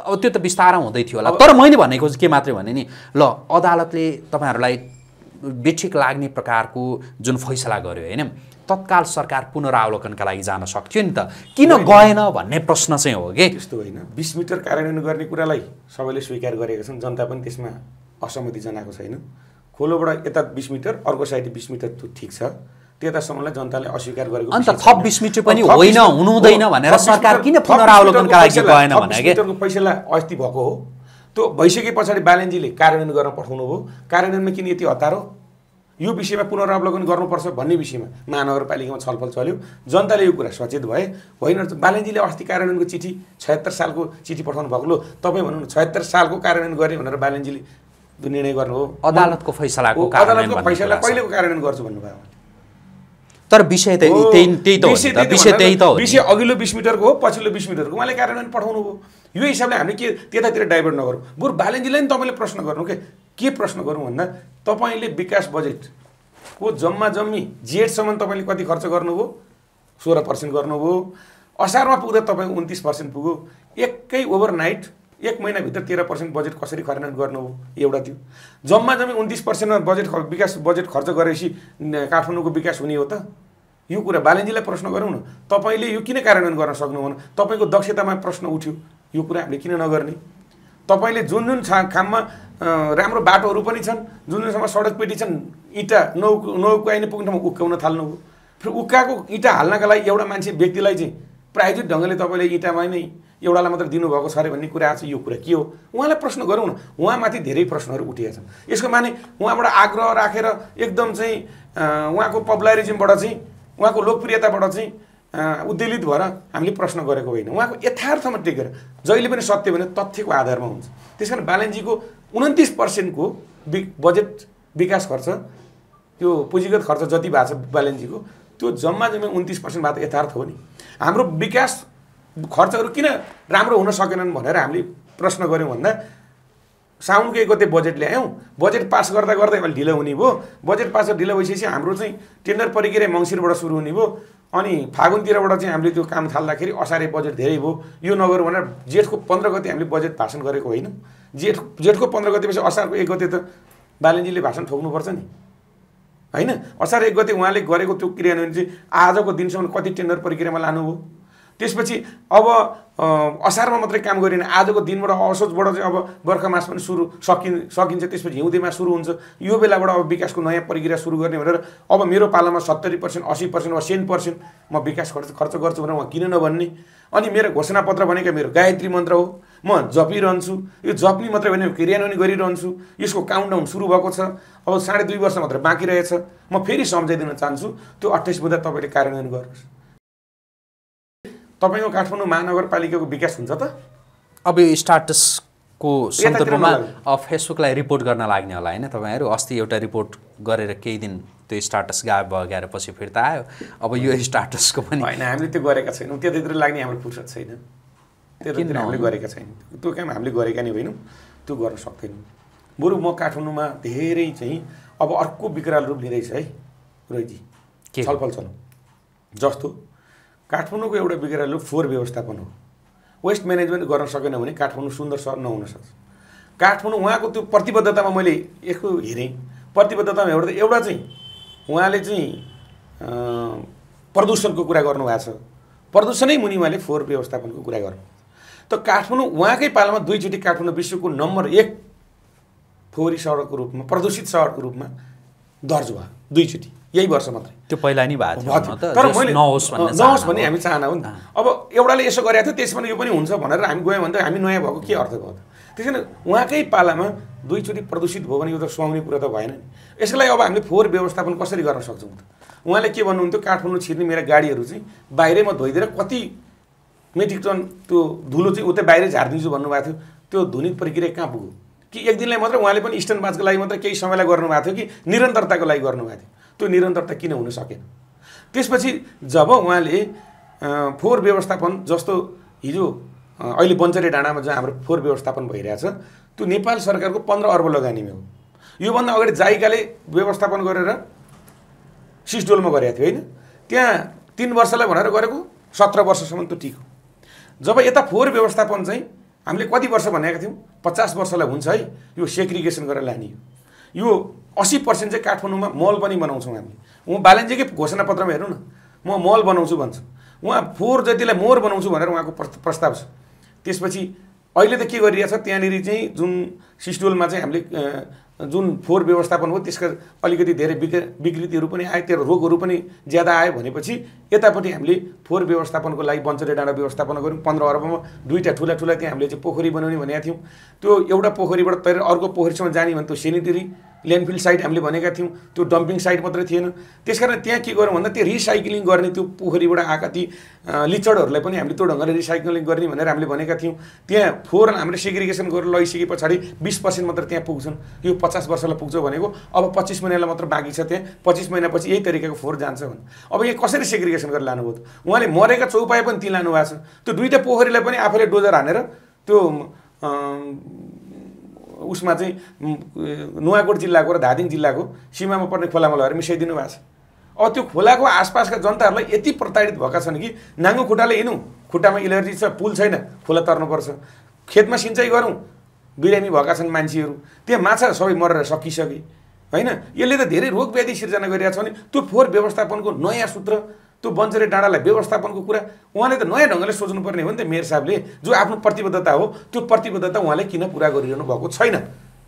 अब त्यो त बिस्तारै हुँदै थियो होला। तर मैले भनेको चाहिँ के मात्रै भने नि ल अदालतले तपाईँहरूलाई बेठिक लाग्ने प्रकारको जुन फैसला गर्यो होइन? तत्काल सरकार पुनरावलोकनका लागि जान सक्थ्यो नि त। किन गएन भन्ने प्रश्न चाहिँ हो कि? त्यस्तो होइन। बिस मिटर कार्यान्वयन गर्ने कुरालाई सबैले स्वीकार गरेका छन्। जनता पनि त्यसमा असहमति जनाएको छैन। खोलोबाट यता बिस मिटर अर्को साइड बिस मिटर त्यो ठिक छ। त्यतासम्मलाई जनताले अस्वीकार गरेको अन्त थप। 20 मिटर पनि थप 20 होइन, मिटर- हुनु हुँदैन हो, भनेर थप 20 सरकार किन थप 20 पुनरावलोकनका लागि गएन भने 20 के? मिटरको पैसालाई अस्ति भएको हो। त्यो भइसके पछाडि बालेन्जीले कार्यान्वयन गर्न पठाउनु भयो। कार्यान्वयनमा किन यति हतार हो? यो विषयमा पुनरावलोकन गर्नुपर्छ भन्ने विषयमा महानगरपालिकामा छलफल चल्यो। जनताले यो कुरा सचेत भए। होइन बालेन्जीले अस्ति कार्यान्वयनको चिठी छयत्तर सालको चिठी पठाउनु भएको तपाईँ भन्नु न छयत्तर सालको कार्यान्वयन गरे भनेर बालेन्जीले निर्णय गर्नु हो। अदालतको फैसलाको अदालतको फैसला। कहिलेको कार्यान्वयन गर्छु भन्नुभयो? तर विषय त्यही त। विषय अघिल्लो बिस मिटरको हो पछिल्लो बिस मिटरको। उहाँले कार्यान्वयन पठाउनु भयो। यो हिसाबले हामीले के त्यतातिर डाइभर्ट नगरौँ। बरु बालेन्जीलाई नि तपाईँले प्रश्न गर्नु के? के प्रश्न गरौँ भन्दा तपाईँले विकास बजेटको जम्मा जम्मी जेठसम्म तपाईँले कति खर्च गर्नुभयो? सोह्र पर्सेन्ट गर्नुभयो। असारमा पुग्दा तपाईँ उन्तिस पर्सेन्ट पुग्यो। एकै ओभरनाइट एक महिनाभित्र तेह्र पर्सेन्ट बजेट कसरी कार्यान्वयन गर्नुभयो? एउटा थियो। जम्मा जम्मी उन्तिस पर्सेन्टमा बजेट विकास बजेट खर्च गरेपछि काठमाडौँको विकास हुने हो त। यो कुरा बालेन्जीलाई प्रश्न गरौँ न। तपाईँले यो किन कार्यान्वयन गर्न सक्नुहुन्न तपाईँको दक्षतामा प्रश्न उठ्यो। यो कुरा हामीले किन नगर्ने? तपाईँले जुन जुन छा खाममा राम्रो बाटोहरू पनि छन् जुन जुनसम्म सडक पेटी छन् इँटा नौ नौकाइने पुग्ने ठाउँमा उक्काउन थाल्नुभयो। फेरि उक्काएको इँटा हाल्नका लागि एउटा मान्छे व्यक्तिलाई चाहिँ प्रायोजित ढङ्गले तपाईँले इँटामा नै एउटालाई मात्र दिनुभएको छ अरे भन्ने कुरा आएको छ यो कुरा के हो? उहाँलाई प्रश्न गरौँ न। उहाँमाथि धेरै प्रश्नहरू उठिएका छन्। यसको माने उहाँबाट आग्रह राखेर एकदम चाहिँ उहाँको पपुलारिजमबाट चाहिँ उहाँको लोकप्रियताबाट चाहिँ उद्वेलित भएर हामीले प्रश्न गरेको होइन। उहाँको यथार्थमा टेकेर जहिले पनि सत्य भने तथ्यको आधारमा हुन्छ। त्यस कारण बालनजीको उन्तिस पर्सेन्टको वि बजेट विकास खर्च त्यो पुँजीगत खर्च जति भएको छ बालनजीको त्यो जम्मा जम्मा उन्तिस पर्सेन्ट भएको यथार्थ हो नि। हाम्रो विकास खर्चहरू किन राम्रो हुन सकेनन् भनेर हामीले प्रश्न गऱ्यौँ भन्दा साउनको गते बजेट ल्यायौँ। बजेट पास गर्दा गर्दै ढिलो हुने भयो। बजेट पास ढिलो भइसकेपछि हाम्रो चाहिँ टेन्डर प्रक्रिया मङ्सिरबाट सुरु हुने भयो। अनि फागुनतिरबाट चाहिँ हामीले त्यो काम थाल्दाखेरि असारे बजेट धेरै भयो। यो नगरौँ भनेर जेठको पन्ध्र गते हामीले बजेट भाषण गरेको होइन। जेठ जेठको पन्ध्र गतेपछि असारको एक गते त बालेन्जीले भाषण ठोक्नुपर्छ नि। होइन? असार एक गते उहाँले गरेको त्यो क्रियान्वयन चाहिँ आजको दिनसम्म कति टेन्डर प्रक्रियामा लानुभयो? त्यसपछि अब असारमा मात्रै काम गरिने आजको दिनबाट असोजबाट चाहिँ अब बर्खा मास पनि सुरु सकिन् सकिन्छ त्यसपछि हिउँदेमा सुरु हुन्छ। यो बेलाबाट अब विकासको नयाँ प्रक्रिया सुरु गर्ने भनेर अब मेरो पालामा सत्तरी पर्सेन्ट असी पर्सेन्ट वा सेन पर्सेन्ट म विकास खर्च खर्च गर्छु भनेर उहाँ किन नभन्ने? अनि मेरो घोषणापत्र भनेको मेरो गायत्री मन्त्र हो। म जपिरहन्छु। यो जप्ने मात्रै होइन क्रियान्वयन गरिरहन्छु। यसको काउन्टडाउन सुरु भएको छ। अब साढे दुई वर्ष मात्र बाँकी रहेछ। म फेरि सम्झाइदिन चाहन्छु। त्यो अट्ठाइस बुधा तपाईँले कार्यान्वयन गर्नुहोस्। तपाईँको काठमाडौँ महानगरपालिकाको विकास हुन्छ त? अब यो स्टाटसको सन्दर्भमा फेसबुकलाई रिपोर्ट गर्न लाग्ने होला होइन तपाईँहरू? अस्ति एउटा रिपोर्ट गरेर केही दिन त्यो स्टाटस गायब भएर पछि फिर्ता आयो। अब यो स्टाटसको पनि होइन हामीले त्यो गरेका छैनौँ। त्यतातिर लाग्ने हाम्रो फुर्सद छैन। त्यतातिर हामीले गरेका छैनौँ। त्यो काम हामीले गरेका नै होइनौँ त्यो गर्न सक्दैनौँ। बरु म काठमाडौँमा धेरै चाहिँ अब अर्को विकराल रूप लिँदैछ है रोहितजी। के? छलफल चलौँ जस्तो काठमाडौँको एउटा रूप फोहोर व्यवस्थापन हो। वेस्ट म्यानेजमेन्ट गर्न सकेन भने काठमाडौँ सुन्दर सहर नहुन सक्छ। काठमाडौँ उहाँको त्यो प्रतिबद्धतामा मैले यसको हेरेँ। प्रतिबद्धतामा हेर्दा एउटा चाहिँ उहाँले चाहिँ प्रदूषणको कुरा गर्नुभएको छ। प्रदूषणै मुनि उहाँले फोहोर व्यवस्थापनको कुरा गर्नु त काठमाडौँ उहाँकै पालामा दुईचोटि काठमाडौँ विश्वको नम्बर एक फोहोरी सहरको रूपमा प्रदूषित सहरको रूपमा दर्ज भयो। दुईचोटि। यही वर्ष मात्रै। त्यो पहिला नि भएको थियो तर मैले नहोस् भन्ने। हामी चाहना हो नि अब एउटाले यसो गरेको थियो त्यसमा यो पनि हुन्छ भनेर हामी गयौँ भने त हामी नयाँ भएको के अर्थ भयो त? त्यस कारण उहाँकै पालामा दुईचोटि प्रदूषित भयो भने यो त सुहाउने कुरा त भएन नि। यसको लागि अब हामीले फोहोर व्यवस्थापन कसरी गर्न सक्छौँ त? उहाँले के भन्नुहुन्थ्यो? काठमाडौँ छिर्ने मेरा गाडीहरू चाहिँ बाहिरैमा धोइदिएर कति मेट्रिक टन त्यो धुलो चाहिँ उतै बाहिरै झारिदिन्छु भन्नुभएको थियो। त्यो धुने प्रक्रिया कहाँ पुग्यो? कि एक दिनलाई मात्र उहाँले पनि स्ट्यान्ड बाजको लागि मात्रै केही समयलाई गर्नुभएको थियो कि निरन्तरताको लागि गर्नुभएको थियो? त्यो निरन्तरता किन हुन सकेन? त्यसपछि जब उहाँले फोहोर व्यवस्थापन जस्तो हिजो अहिले बन्चरे डाँडामा जहाँ हाम्रो फोहोर व्यवस्थापन भइरहेछ त्यो नेपाल सरकारको पन्ध्र अर्ब लगानीमा हो। योभन्दा अगाडि जाइकाले व्यवस्थापन गरेर सिसडोलमा गरेको थियो होइन? त्यहाँ तिन वर्षलाई भनेर गरेको सत्र वर्षसम्म त्यो टिक्यो। जब यता फोहोर व्यवस्थापन चाहिँ हामीले कति वर्ष भनेका थियौँ? पचास वर्षलाई हुन्छ है यो सेग्रिगेसन गरेर लाने हो यो असी पर्सेन्ट चाहिँ काठमाडौँमा मल पनि बनाउँछौँ हामीले। उहाँ बालनजीकै घोषणापत्रमा हेर्नु न म मल बनाउँछु भन्छ। उहाँ फोहोर जतिलाई मोर बनाउँछु भनेर उहाँको प्रस्त- प्रस्ताव छ। त्यसपछि अहिले त के गरिरहेछ त्यहाँनिर चाहिँ जुन सिस्डोलमा चाहिँ हामीले जुन फोहोर व्यवस्थापन हो त्यसका अलिकति धेरै विक विकृतिहरू पनि आयो त्यो रोगहरू पनि ज्यादा आयो भनेपछि यतापट्टि हामीले फोहोर व्यवस्थापनको लागि बन्चरे डाँडा व्यवस्थापन गऱ्यौँ। पन्ध्र अर्बमा दुईवटा ठुला ठुला त्यहाँ हामीले चाहिँ पोखरी बनाउने भनेका थियौँ। त्यो एउटा पोखरीबाट तैर अर्को पोखरीसम्म जाने भने त्यो सेनिटरी ल्यान्डफिल साइट हामीले भनेका थियौँ। त्यो डम्पिङ साइट मात्रै थिएन। त्यसकारण त्यहाँ के गरौँ भन्दा त्यो रिसाइक्लिङ गर्ने त्यो पोखरीबाट आएका ती लिचडहरूलाई पनि हामीले त्यो ढङ्गले रिसाइक्लिङ गर्ने भनेर हामीले भनेका थियौँ। त्यहाँ फोहोर हामीले सेग्रिगेसन गरेर लगिसके पछाडि बिस पर्सेन्ट मात्र त्यहाँ पुग्छन्। यो पचास वर्षलाई पुग्छ भनेको अब पच्चिस महिनालाई मात्र बाँकी छ त्यहाँ पच्चिस महिनापछि यही तरिकाको फोहोर जान्छ भने अब यहाँ कसरी सेग्रिगेसन गरेर लानुभयो त? उहाँले मरेका चौपाया पनि ती लानु भएको छ। त्यो दुइटा पोखरीलाई पनि आफूले डोजर हानेर त्यो उसमा चाहिँ नुवाकोट जिल्लाको र धादिङ जिल्लाको सीमामा पर्ने खोलामा लगेर मिसाइदिनु भएको छ। अब त्यो खोलाको आसपासका जनताहरूलाई यति प्रताडित भएका छन् कि नाङ्गो खुट्टाले हिँडौँ खुट्टामा इलर्जी छ पुल छैन खोला तर्नुपर्छ। खेतमा सिँचाइ गरौँ। बिरामी भएका छन् मान्छेहरू। त्यहाँ माछा सबै मरेर सकिसके। होइन? यसले त धेरै रोग व्याधि सिर्जना गरिरहेको छ भने त्यो फोहोर व्यवस्थापनको नयाँ सूत्र त्यो बन्चरे डाँडालाई व्यवस्थापनको कुरा उहाँले त नयाँ ढङ्गले सोच्नुपर्ने हो नि त मेयर साहबले। जो आफ्नो प्रतिबद्धता हो त्यो प्रतिबद्धता उहाँले किन पुरा गरिरहनु भएको छैन?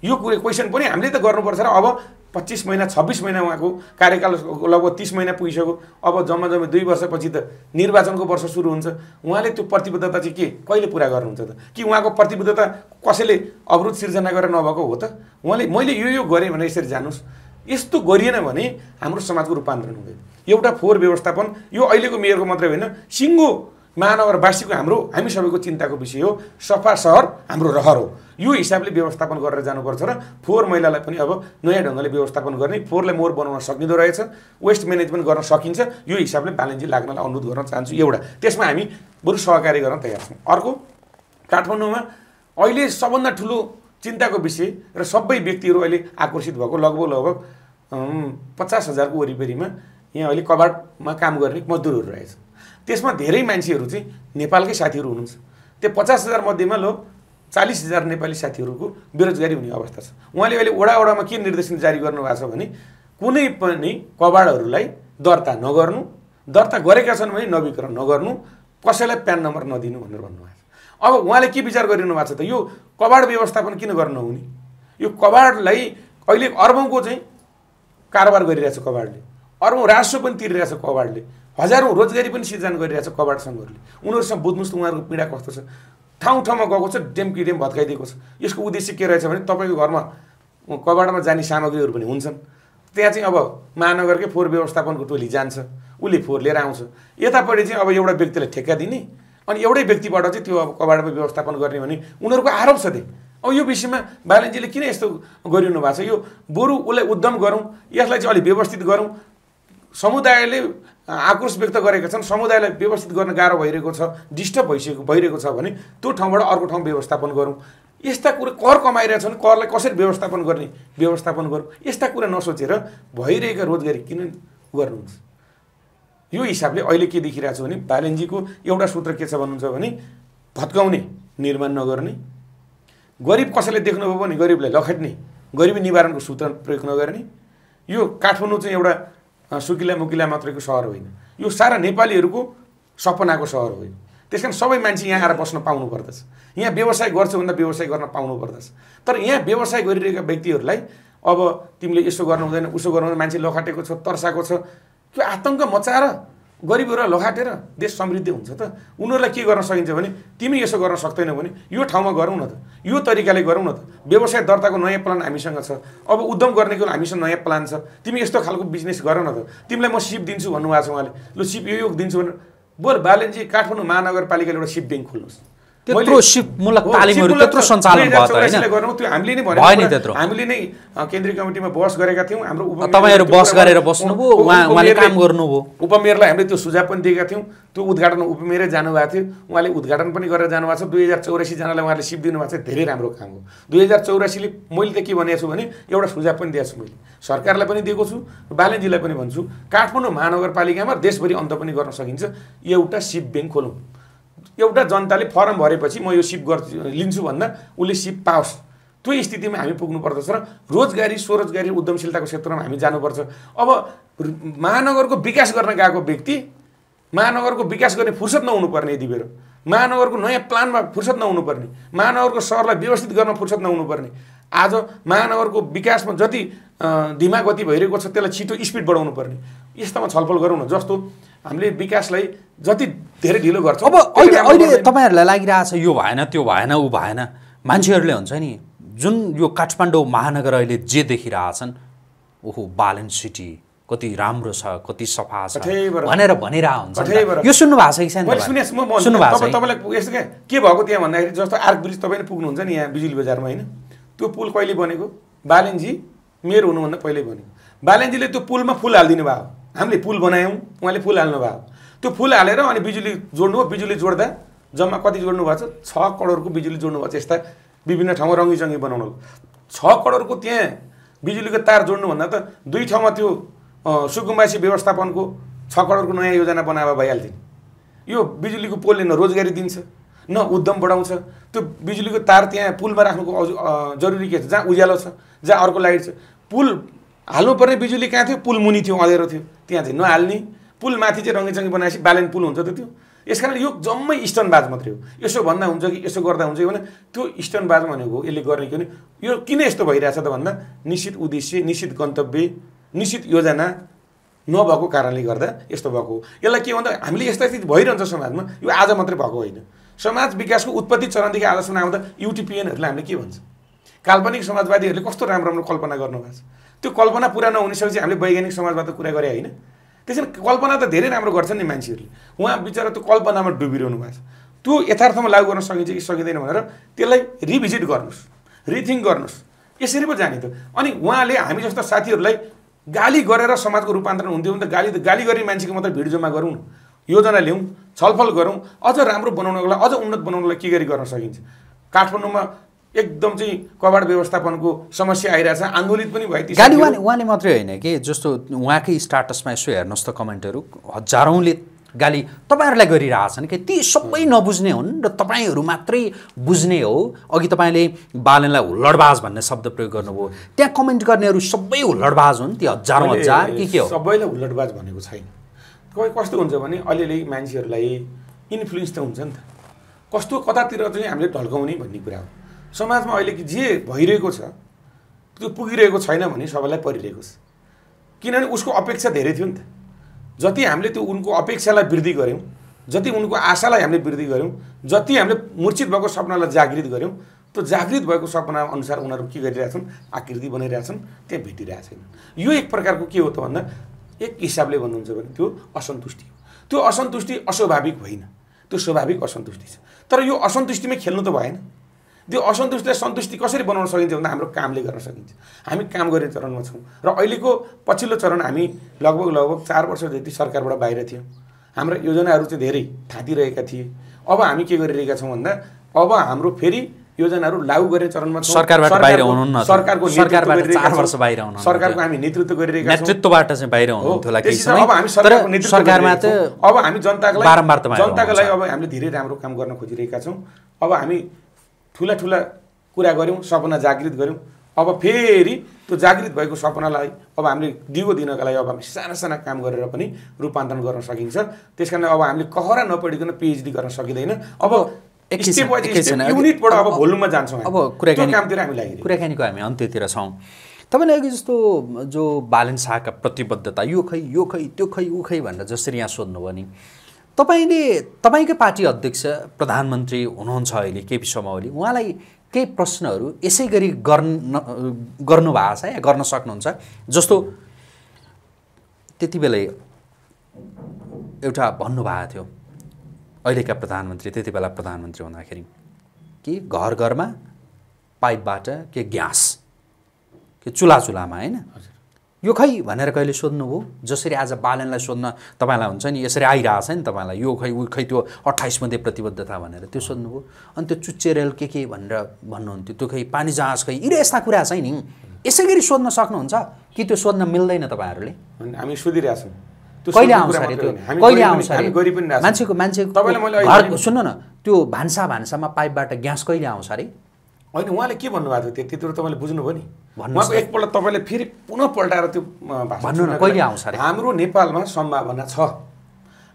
यो कुरो क्वेसन पनि हामीले त गर्नुपर्छ र अब पच्चिस महिना छब्बिस महिना उहाँको कार्यकाल लगभग तिस महिना पुगिसक्यो। अब जम्मा जम्मा दुई वर्षपछि त निर्वाचनको वर्ष सुरु हुन्छ। उहाँले त्यो प्रतिबद्धता चाहिँ के? कहिले पुरा गर्नुहुन्छ त? कि उहाँको प्रतिबद्धता कसैले अवरोध सिर्जना गरेर नभएको हो त? उहाँले मैले यो यो गरेँ भने यसरी जानुहोस् यस्तो गरिएन भने हाम्रो समाजको रूपान्तरण हुँदैन। एउटा फोहोर व्यवस्थापन यो अहिलेको मेयरको मात्रै होइन सिङ्गो महानगरवासीको हाम्रो हामी सबैको चिन्ताको विषय हो। सफा सहर हाम्रो रहर हो। यो हिसाबले व्यवस्थापन गरेर जानुपर्छ र फोहोर मैलालाई पनि अब नयाँ ढङ्गले व्यवस्थापन गर्ने फोहोरलाई मोर बनाउन सकिँदो रहेछ वेस्ट म्यानेजमेन्ट गर्न सकिन्छ यो हिसाबले बालनजी लाग्नलाई अनुरोध गर्न चाहन्छु एउटा। त्यसमा हामी बरु सहकारी गर्न तयार छौँ। अर्को काठमाडौँमा अहिले सबभन्दा ठुलो चिन्ताको विषय र सबै व्यक्तिहरू अहिले आकर्षित भएको लगभग लगभग पचास हजारको वरिपरिमा यहाँ अहिले कबाडमा काम गर्ने मजदुरहरू रहेछ। त्यसमा धेरै मान्छेहरू चाहिँ नेपालकै साथीहरू हुनुहुन्छ। त्यो पचास हजार मध्येमा लो चालिस हजार नेपाली साथीहरूको बेरोजगारी हुने अवस्था छ। उहाँले अहिले वडा वडामा के निर्देशन जारी गर्नुभएको छ भने कुनै पनि कबाडहरूलाई दर्ता नगर्नु दर्ता गरेका छन् भने नवीकरण नगर्नु कसैलाई प्यान नम्बर नदिनु भनेर भन्नुभएको छ। अब उहाँले के विचार गरिरहनु भएको छ त यो कबाड व्यवस्थापन किन गर्न नहुने? यो कबाडलाई अहिले अर्बौँको चाहिँ कारोबार गरिरहेछ कबाडले। अर्बौँ राजस्व पनि तिरिरहेछ कबाडले हजारौँ रोजगारी पनि सिर्जना गरिरहेछ कबाड सङ्घहरूले। उनीहरूसँग बुझ्नुहोस् त उनीहरूको पीडा कस्तो छ। ठाउँ ठाउँमा गएको छ डेम किडेम भत्काइदिएको छ। यसको उद्देश्य के रहेछ भने तपाईँको घरमा कबाडमा जाने सामग्रीहरू पनि हुन्छन्। त्यहाँ चाहिँ अब महानगरकै फोहोर व्यवस्थापनको टोली जान्छ। उसले फोहोर लिएर आउँछ। यतापट्टि चाहिँ अब एउटा व्यक्तिलाई ठेक्का दिने अनि एउटै व्यक्तिबाट चाहिँ त्यो अब कबाडमा व्यवस्थापन गर्ने भने उनीहरूको आरोप छ त्यही। अब यो विषयमा बालनजीले किन यस्तो गरिनु भएको छ? यो बरु उसलाई उद्यम गरौँ यसलाई चाहिँ अलिक व्यवस्थित गरौँ। समुदायले आक्रोश व्यक्त गरेका छन्। समुदायलाई व्यवस्थित गर्न गाह्रो भइरहेको छ डिस्टर्ब भइसकेको भइरहेको छ भने त्यो ठाउँबाट अर्को ठाउँ व्यवस्थापन गरौँ। यस्ता कुरा कर कमाइरहेछ भने करलाई कसरी व्यवस्थापन गर्ने व्यवस्थापन गरौँ। यस्ता कुरा नसोचेर भइरहेका रोजगारी किन गर्नुहुन्छ? यो हिसाबले अहिले के देखिरहेको छु भने बालेनजीको एउटा सूत्र के छ भन्नुहुन्छ भने भत्काउने निर्माण नगर्ने गरिब कसैले देख्नुभयो भने गरिबलाई लखेट्ने गरिबी निवारणको सूत्र प्रयोग नगर्ने यो काठमाडौँ चाहिँ एउटा सुकिला मुकिला मात्रैको सहर होइन। यो सारा नेपालीहरूको सपनाको सहर हो त्यस कारण सबै मान्छे यहाँ आएर बस्न पाउनु पर्दछ। यहाँ व्यवसाय गर्छु भन्दा व्यवसाय गर्न पाउनु पर्दछ। तर यहाँ व्यवसाय गरिरहेका व्यक्तिहरूलाई अब तिमीले यसो गर्नु हुँदैन उसो गर्नु मान्छे लखाटेको छ तर्साएको छ त्यो आतङ्क मचाएर गरिबहरूलाई लखाटेर देश समृद्धि हुन्छ त। उनीहरूलाई के गर्न सकिन्छ भने तिमी यसो गर्न सक्दैनौ भने यो ठाउँमा गरौँ न त। यो तरिकाले गरौँ न त। व्यवसाय दर्ताको नयाँ प्लान हामीसँग छ। अब उद्यम गर्नेको हामीसँग नयाँ प्लान छ। तिमी यस्तो खालको बिजनेस गर न त। तिमीलाई म सिप दिन्छु भन्नुभएको छ उहाँले। लु सिप यो योग दिन्छु भनेर। बोल बालेनजी काठमाडौँ महानगरपालिकाले एउटा सिप ब्याङ्क खोल्नुहोस्। त्यत्रो सिपमूलक तालिमहरू त्यत्रो सञ्चालन भयो त होइन? त्यो हामीले नै भयो नि त्यत्रो। हामीले नै केन्द्रीय कमिटीमा बहस गरेका थियौँ। हाम्रो तपाईँहरू बहस गरेर बस्नुभयो उहाँ उहाँले काम गर्नुभयो। उपमेयरलाई हामीले त्यो सुझाव पनि दिएका थियौँ। त्यो उद्घाटन उपमेयरै जानुभएको थियो। उहाँले उद्घाटन पनि गरेर जानुभएको छ। दुई हजार चौरासीजनालाई उहाँले सिप दिनुभएको छ। धेरै राम्रो काम हो। दुई हजार चौरासीले मैले त के भनेको छु भने एउटा सुझाव पनि दिएको छु मैले। सरकारलाई पनि दिएको छु बालेनजीलाई पनि भन्छु। काठमाडौँ महानगरपालिकामा देशभरि अन्त पनि गर्न सकिन्छ। एउटा सिप ब्याङ्क खोलौँ। एउटा जनताले फर्म भरेपछि म यो सिप गर्छु लिन्छु भन्दा उसले सिप पाओस्। त्यो स्थितिमा हामी पुग्नु पर्दछ र रोजगारी स्वरोजगारी उद्यमशीलताको क्षेत्रमा हामी जानुपर्छ। अब महानगरको विकास गर्न गएको व्यक्ति महानगरको विकास गर्ने फुर्सद नहुनुपर्ने यति बेर। महानगरको नयाँ प्लानमा फुर्सद नहुनुपर्ने। महानगरको सहरलाई व्यवस्थित गर्न फुर्सद नहुनुपर्ने। आज महानगरको विकासमा जति धिमा गति भइरहेको छ त्यसलाई छिटो स्पिड बढाउनु पर्ने यस्तामा छलफल गरौँ न। जस्तो हामीले विकासलाई जति धेरै ढिलो गर्छौँ। अब अहिले अहिले तपाईँहरूलाई लागिरहेछ यो भएन त्यो भएन ऊ भएन। मान्छेहरूले हुन्छ नि जुन यो काठमाडौँ महानगर अहिले जे देखिरहेछन् ओहो बालन सिटी कति राम्रो छ कति सफा छ भनेर भनिरहेको हुन्छ यो सुन्नु भएको छ कि छैन सुन्नु भएको छ तपाईँलाई यस्तो क्या के भएको त्यहाँ भन्दाखेरि जस्तो आर्क ब्रिज तपाईँ पुग्नुहुन्छ नि यहाँ बिजुली बजारमा होइन? त्यो पुल कहिले बनेको? बालेनजी मेरो हुनुभन्दा पहिल्यै बनेको। बालेनजीले त्यो पुलमा फुल हालिदिनु भयो हामीले पुल बनायौँ उहाँले फुल हाल्नु भयो। त्यो फुल हालेर अनि बिजुली जोड्नु बिजुली जोड्दा जम्मा कति जोड्नु भएको छ? छ करोडको बिजुली जोड्नु भएको छ। यस्ता विभिन्न ठाउँमा रङ्गी बनाउनु छ करोडको त्यहाँ बिजुलीको तार जोड्नुभन्दा त दुई ठाउँमा त्यो सुकुम्बासी व्यवस्थापनको छ करोडको नयाँ योजना बनाएर भइहाल्थ्यो। यो बिजुलीको पोलले न रोजगारी दिन्छ न उद्यम बढाउँछ। त्यो बिजुलीको तार त्यहाँ पुलमा राख्नुको जरुरी के छ? जहाँ उज्यालो छ जहाँ अर्को लाइट छ। पुल हाल्नुपर्ने बिजुली कहाँ थियो? पुल मुनि थियो अँधेरो थियो। त्यहाँ चाहिँ नहाल्ने। पुल माथि चाहिँ रङ्गीचङ्गी बनाएपछि बालेन पुल हुन्छ त त्यो। यस कारण यो जम्मै स्टनबाज मात्रै हो। यसो भन्दा हुन्छ कि यसो गर्दा हुन्छ कि भने त्यो स्टनबाज भनेको यसले गर्ने कि भने यो किन यस्तो भइरहेछ त भन्दा निश्चित उद्देश्य निश्चित गन्तव्य निश्चित योजना नभएको कारणले गर्दा यस्तो भएको हो। यसलाई के भन्दा हामीले यस्ता स्थिति भइरहन्छ समाजमा यो आज मात्रै भएको होइन। समाज विकासको उत्पत्ति चरणदेखि आजसम्म आउँदा युटिपिएनहरूले हामीले के भन्छ? काल्पनिक समाजवादीहरूले कस्तो राम्रो राम्रो कल्पना गर्नुभएको छ? त्यो कल्पना पुरा नहुनिसकेपछि हामीले वैज्ञानिक समाजवाद त कुरा गरे होइन। त्यसरी कल्पना त धेरै राम्रो गर्छन् नि मान्छेहरूले। उहाँ बिचरा त्यो कल्पनामा डुबिरहनु भएको छ। त्यो यथार्थमा लागु गर्न सकिन्छ कि सकिँदैन भनेर त्यसलाई रिभिजिट गर्नुहोस् रिथिङ्क गर्नुहोस्। यसरी पो जाने त। अनि उहाँले हामी जस्ता साथीहरूलाई गाली गरेर समाजको रूपान्तरण हुन्थ्यो भने त गाली त गाली गर्ने मान्छेको मात्रै भिड जम्मा गरौँ योजना ल्याउँ छलफल गरौँ अझ राम्रो बनाउनको लागि अझ उन्नत बनाउनको लागि के गरी गर्न सकिन्छ? काठमाडौँमा एकदम चाहिँ कबाड व्यवस्थापनको समस्या आइरहेछ आन्दोलित पनि भयो गाली उहाँले उहाँले मात्रै होइन कि जस्तो उहाँकै स्टाटसमा यसो हेर्नुहोस् त कमेन्टहरू हजारौँले गाली तपाईँहरूलाई गरिरहेछन् कि ती सबै नबुझ्ने हुन् र तपाईँहरू मात्रै बुझ्ने हो। अघि तपाईँले बालनलाई हुल्लडबाज भन्ने शब्द प्रयोग गर्नुभयो। त्यहाँ कमेन्ट गर्नेहरू सबै हुल्लडबाज हुन् ती हजारौँ हजार के के हो? सबैलाई हुल्लडबाज भनेको छैन। कस्तो हुन्छ भने अलिअलि मान्छेहरूलाई इन्फ्लुएन्स त हुन्छ नि त। कस्तो कतातिर चाहिँ हामीले ढल्काउने भन्ने कुरा हो। समाजमा अहिले जे भइरहेको छ त्यो पुगिरहेको छैन भने सबैलाई परिरहेको छ। किनभने उसको अपेक्षा धेरै थियो नि त। जति हामीले त्यो उनको अपेक्षालाई वृद्धि गऱ्यौँ जति उनको आशालाई हामीले वृद्धि गऱ्यौँ जति हामीले मूर्छित भएको सपनालाई जागृत गऱ्यौँ त्यो जागृत भएको सपना अनुसार उनीहरू के गरिरहेछन् आकृति बनाइरहेछन् त्यहाँ भेटिरहेको छैन यो एक प्रकारको के हो त भन्दा एक हिसाबले भन्नुहुन्छ भने त्यो असन्तुष्टि हो। त्यो असन्तुष्टि अस्वाभाविक होइन। त्यो स्वाभाविक असन्तुष्टि छ। तर यो असन्तुष्टिमै खेल्नु त भएन। त्यो असन्तुष्टिलाई सन्तुष्टि कसरी बनाउन सकिन्छ भन्दा हाम्रो कामले गर्न सकिन्छ हामी काम गर्ने चरणमा छौँ र अहिलेको पछिल्लो चरण हामी लगभग लगभग चार वर्ष जति सरकारबाट बाहिर थियौँ हाम्रा योजनाहरू चाहिँ धेरै थाँतिरहेका थिए अब हामी के गरिरहेका छौँ भन्दा अब हाम्रो फेरि योजनाहरू लागू गर्ने चरणमा सरकारबाट बाहिर हुनुहुन्न। सरकारको सरकारबाट चार वर्ष। बाहिर हुनुहुन्न सरकारको। हामी नेतृत्व गरिरहेका नेतृत्वबाट चाहिँ बाहिर हुनुहुन्थ्यो होला केही त्यसै अब हामी समय तर सरकारको नेतृत्व सरकारमा त छौँ। अब हामी जनताको लागि जनताको लागि। अब हामीले धेरै राम्रो काम गर्न खोजिरहेका छौँ अब हामी ठुला ठुला कुरा गऱ्यौँ सपना जागृत गऱ्यौँ। अब फेरि त्यो जागृत भएको सपनालाई अब हामीले दिगो दिनका लागि अब हामी साना साना काम गरेर पनि रूपान्तरण गर्न सकिन्छ। त्यस कारण अब हामीले कहरा नपढिकन पिएचडी गर्न सकिँदैन। अब युनिटबाट अब भोल्युममा जान्छौँ। अब कुराकानी कामतिर हामी लागिरहेको। कुराकानीको हामी अन्त्यतिर छौँ। तपाईँले अघि जस्तो जो बालन शाहका प्रतिबद्धता यो खै यो खै त्यो खै ऊ खै भनेर जसरी यहाँ सोध्नुभयो नि तपाईँले तपाईँकै पार्टी अध्यक्ष प्रधानमन्त्री हुनुहुन्छ अहिले केपी शर्मा ओली उहाँलाई केही प्रश्नहरू यसै गरी गर्न गर्नुभएको छ या गर्न सक्नुहुन्छ? जस्तो त्यति बेला एउटा भन्नुभएको थियो अहिलेका प्रधानमन्त्री त्यति बेला प्रधानमन्त्री हुँदाखेरि कि घर घरमा पाइपबाट के ग्यास के चुला चुलामा होइन? यो खै भनेर कहिले सोध्नुभयो जसरी आज बालनलाई सोध्न तपाईँलाई हुन्छ नि यसरी आइरहेछ नि तपाईँलाई। यो खै उ खै त्यो अट्ठाइस मध्ये प्रतिबद्धता भनेर त्यो सोध्नुभयो अनि त्यो चुच्चे रेल के के भनेर भन्नुहुन्थ्यो? त्यो खै पानी जहाज खै यी यस्ता कुरा चाहिँ नि। यसै गरी सोध्न सक्नुहुन्छ? कि त्यो सोध्न मिल्दैन तपाईँहरूले? हामी सोधिरहेछौँ। कहिले आउँछ अरे त्यो? कहिले आउँछ अरे। मान्छेको मान्छेको सुन्नु न त्यो भान्सा भान्सामा पाइपबाट ग्यास कहिले आउँछ अरे? होइन उहाँले के भन्नुभएको थियो? त्यतितिर तपाईँले बुझ्नुभयो नि। उहाँको एकपल्ट तपाईँले फेरि पुनः पल्टाएर त्यो सुन्नको कहिले आउँछ? हाम्रो नेपालमा सम्भावना छ।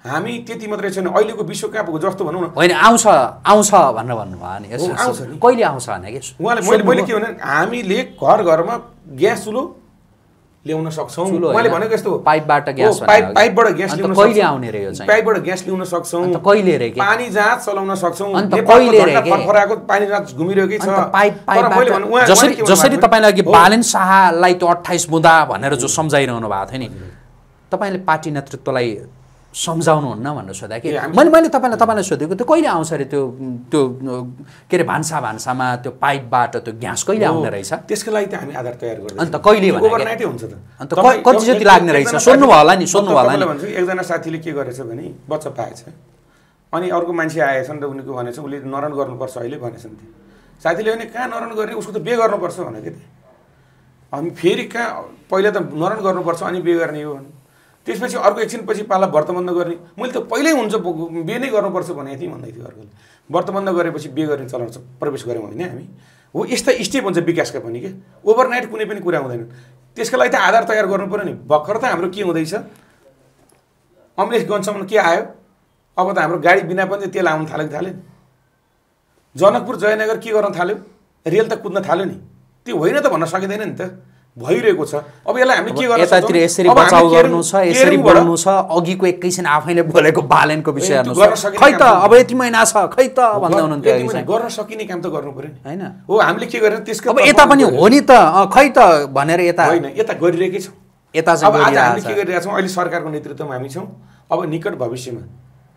हामी त्यति मात्रै छैन। अहिलेको विश्वकपको जस्तो भनौँ न। होइन आउँछ आउँछ भनेर भन्नुभयो नि हो, यसो- आउँछ नि। कहिले आउँछ भने कि उहाँले मैले मैले के भने हामीले घर घरमा ग्यास चुलो ल्याउन सक्छौँ उहाँले भनेको यस्तो। पाइपबाट ग्यास हो, पाइप। पाइपबाट ग्यास ल्याउन कहिले। आउने रे यो चाहिँ? पाइपबाट ग्यास ल्याउन सक्छौँ कहिले रे? पानी जहाज चलाउन सक्छौँ कहिले रे झन्डा के? फरफराएको पानी जहाज घुमिरहेकै छ पाइप पाइपबाट जसरी जसरी तपाईँले अघि। बालेन शाहलाई त्यो अट्ठाइस बुँदा भनेर जो सम्झाइरहनु भएको थियो नि तपाईँले पार्टी नेतृत्वलाई सम्झाउनुहुन्न भनेर सोधा कि मैले मैले तपाईँलाई तपाईँलाई सोधेको त्यो कहिले आउँछ अरे त्यो त्यो के अरे भान्सा भान्सामा त्यो पाइपबाट त्यो ग्यास कहिले आउने रहेछ? त्यसको लागि त हामी आधार तयार गर्दैछौँ। अन्त कहिले हुन्छ त। अन्त कति जति लाग्ने रहेछ? सोध्नुभयो होला नि, सोध्नुभयो होला नि। भन्छु एकजना साथीले के गरेछ भने बच्चा पाएछ। अनि अर्को मान्छे आएछन् र उनीको भनेछ उसले नरन गर्नुपर्छ अहिले भनेछन् त्यो साथीले भने कहाँ नरन गर्ने? उसको त बे गर्नुपर्छ भने कि अनि फेरि कहाँ पहिला त नरन गर्नुपर्छ अनि बे गर्ने हो। भने त्यसपछि अर्को एकछिनपछि पाला व्रत बन्द गर्ने। मैले त पहिल्यै हुन्छ बे नै गर्नुपर्छ भने थिएँ भन्दै थियो अर्कोले। व्रत बन्द गरेपछि बे गर्ने चलन प्रवेश गऱ्यौँ होइन हामी। हो यस्ता स्टेप हुन्छ विकासका पनि के? ओभरनाइट कुनै पनि कुरा हुँदैन। त्यसको लागि त आधार तयार गर्नु नि। भर्खर त हाम्रो के हुँदैछ? अमलेश गञ्जसम्म के आयो? अब त हाम्रो गाडी बिना पनि तेल आउनु थाल्यो कि थाल्यो नि। जनकपुर जयनगर के गर्न थाल्यो? रेल त कुद्न थाल्यो नि। त्यो होइन त भन्न सकिँदैन नि त। भइरहेको छ। अब यसलाई हामीले के गर्न यतातिर? यसरी हामी बचाउ गर्नु छ यसरी बोल्नु छ अघिको एकैछिन आफैले बोलेको बालेनको विषय हेर्नु खै त अब यति महिना छ खै त भन्दै हुनुहुन्थ्यो। गर्न सकिने काम त गर्नु पऱ्यो नि। होइन। हो हामीले के गरेर त्यसको अब यता पनि हो नि त खै त भनेर यता होइन यता गरिरहेकै छौँ। यता अब चाहिँ हामीले गरिरहेको के गरिरहेका छौँ? अहिले सरकारको नेतृत्वमा हामी छौँ। अब निकट भविष्यमा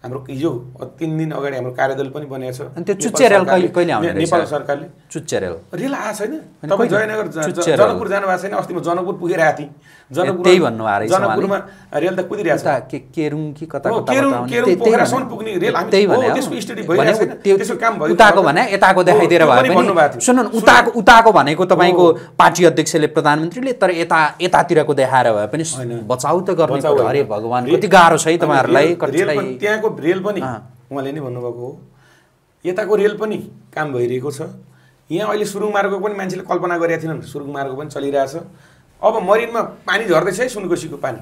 हाम्रो हिजो तिन दिन अगाडि हाम्रो कार्यदल पनि बनेको छ अनि त्यो चुच्चे रेल कहिले- आउने? नेपाल सरकारले चुच्चेरेल रेल आएको छैन तपाईँ? जयनगर चुच्चे रेल। जनकपुर जानुभएको छैन अस्ति म जनकपुर पुगेर आएको थिएँ जनकपुर त्यही भन्नुभएको रहेछ जनकपुरमा रेल त कुदिरहेको छ के केरुङ कि कता केरुङ- पोखरासम्म। पुग्ने रेल त्यही हो, भने। त्यसको स्टडी भइरहेको छैन। त्यो- त्यसको काम भइरहेको उताको। भने यताको देखाइदिएर भए पनि। सुन्नु उताको उताको भनेको तपाईँको पार्टी अध्यक्षले प्रधानमन्त्रीले तर यता यतातिरको देखाएर भए पनि। बचाउ त गर्ने। अरे भगवान् रेल- कति गाह्रो छ है तपाईँहरूलाई रेल- रेल कतिलाई त्यहाँको रेल पनि। उहाँले नै भन्नुभएको हो। यताको रेल पनि काम भइरहेको छ। यहाँ अहिले सुरुङ मार्गको पनि मान्छेले कल्पना गरेका थिएनन्। सुरुङ मार्ग पनि चलिरहेछ। अब मरिनमा पानी झर्दैछ है सुनकोसीको पानी।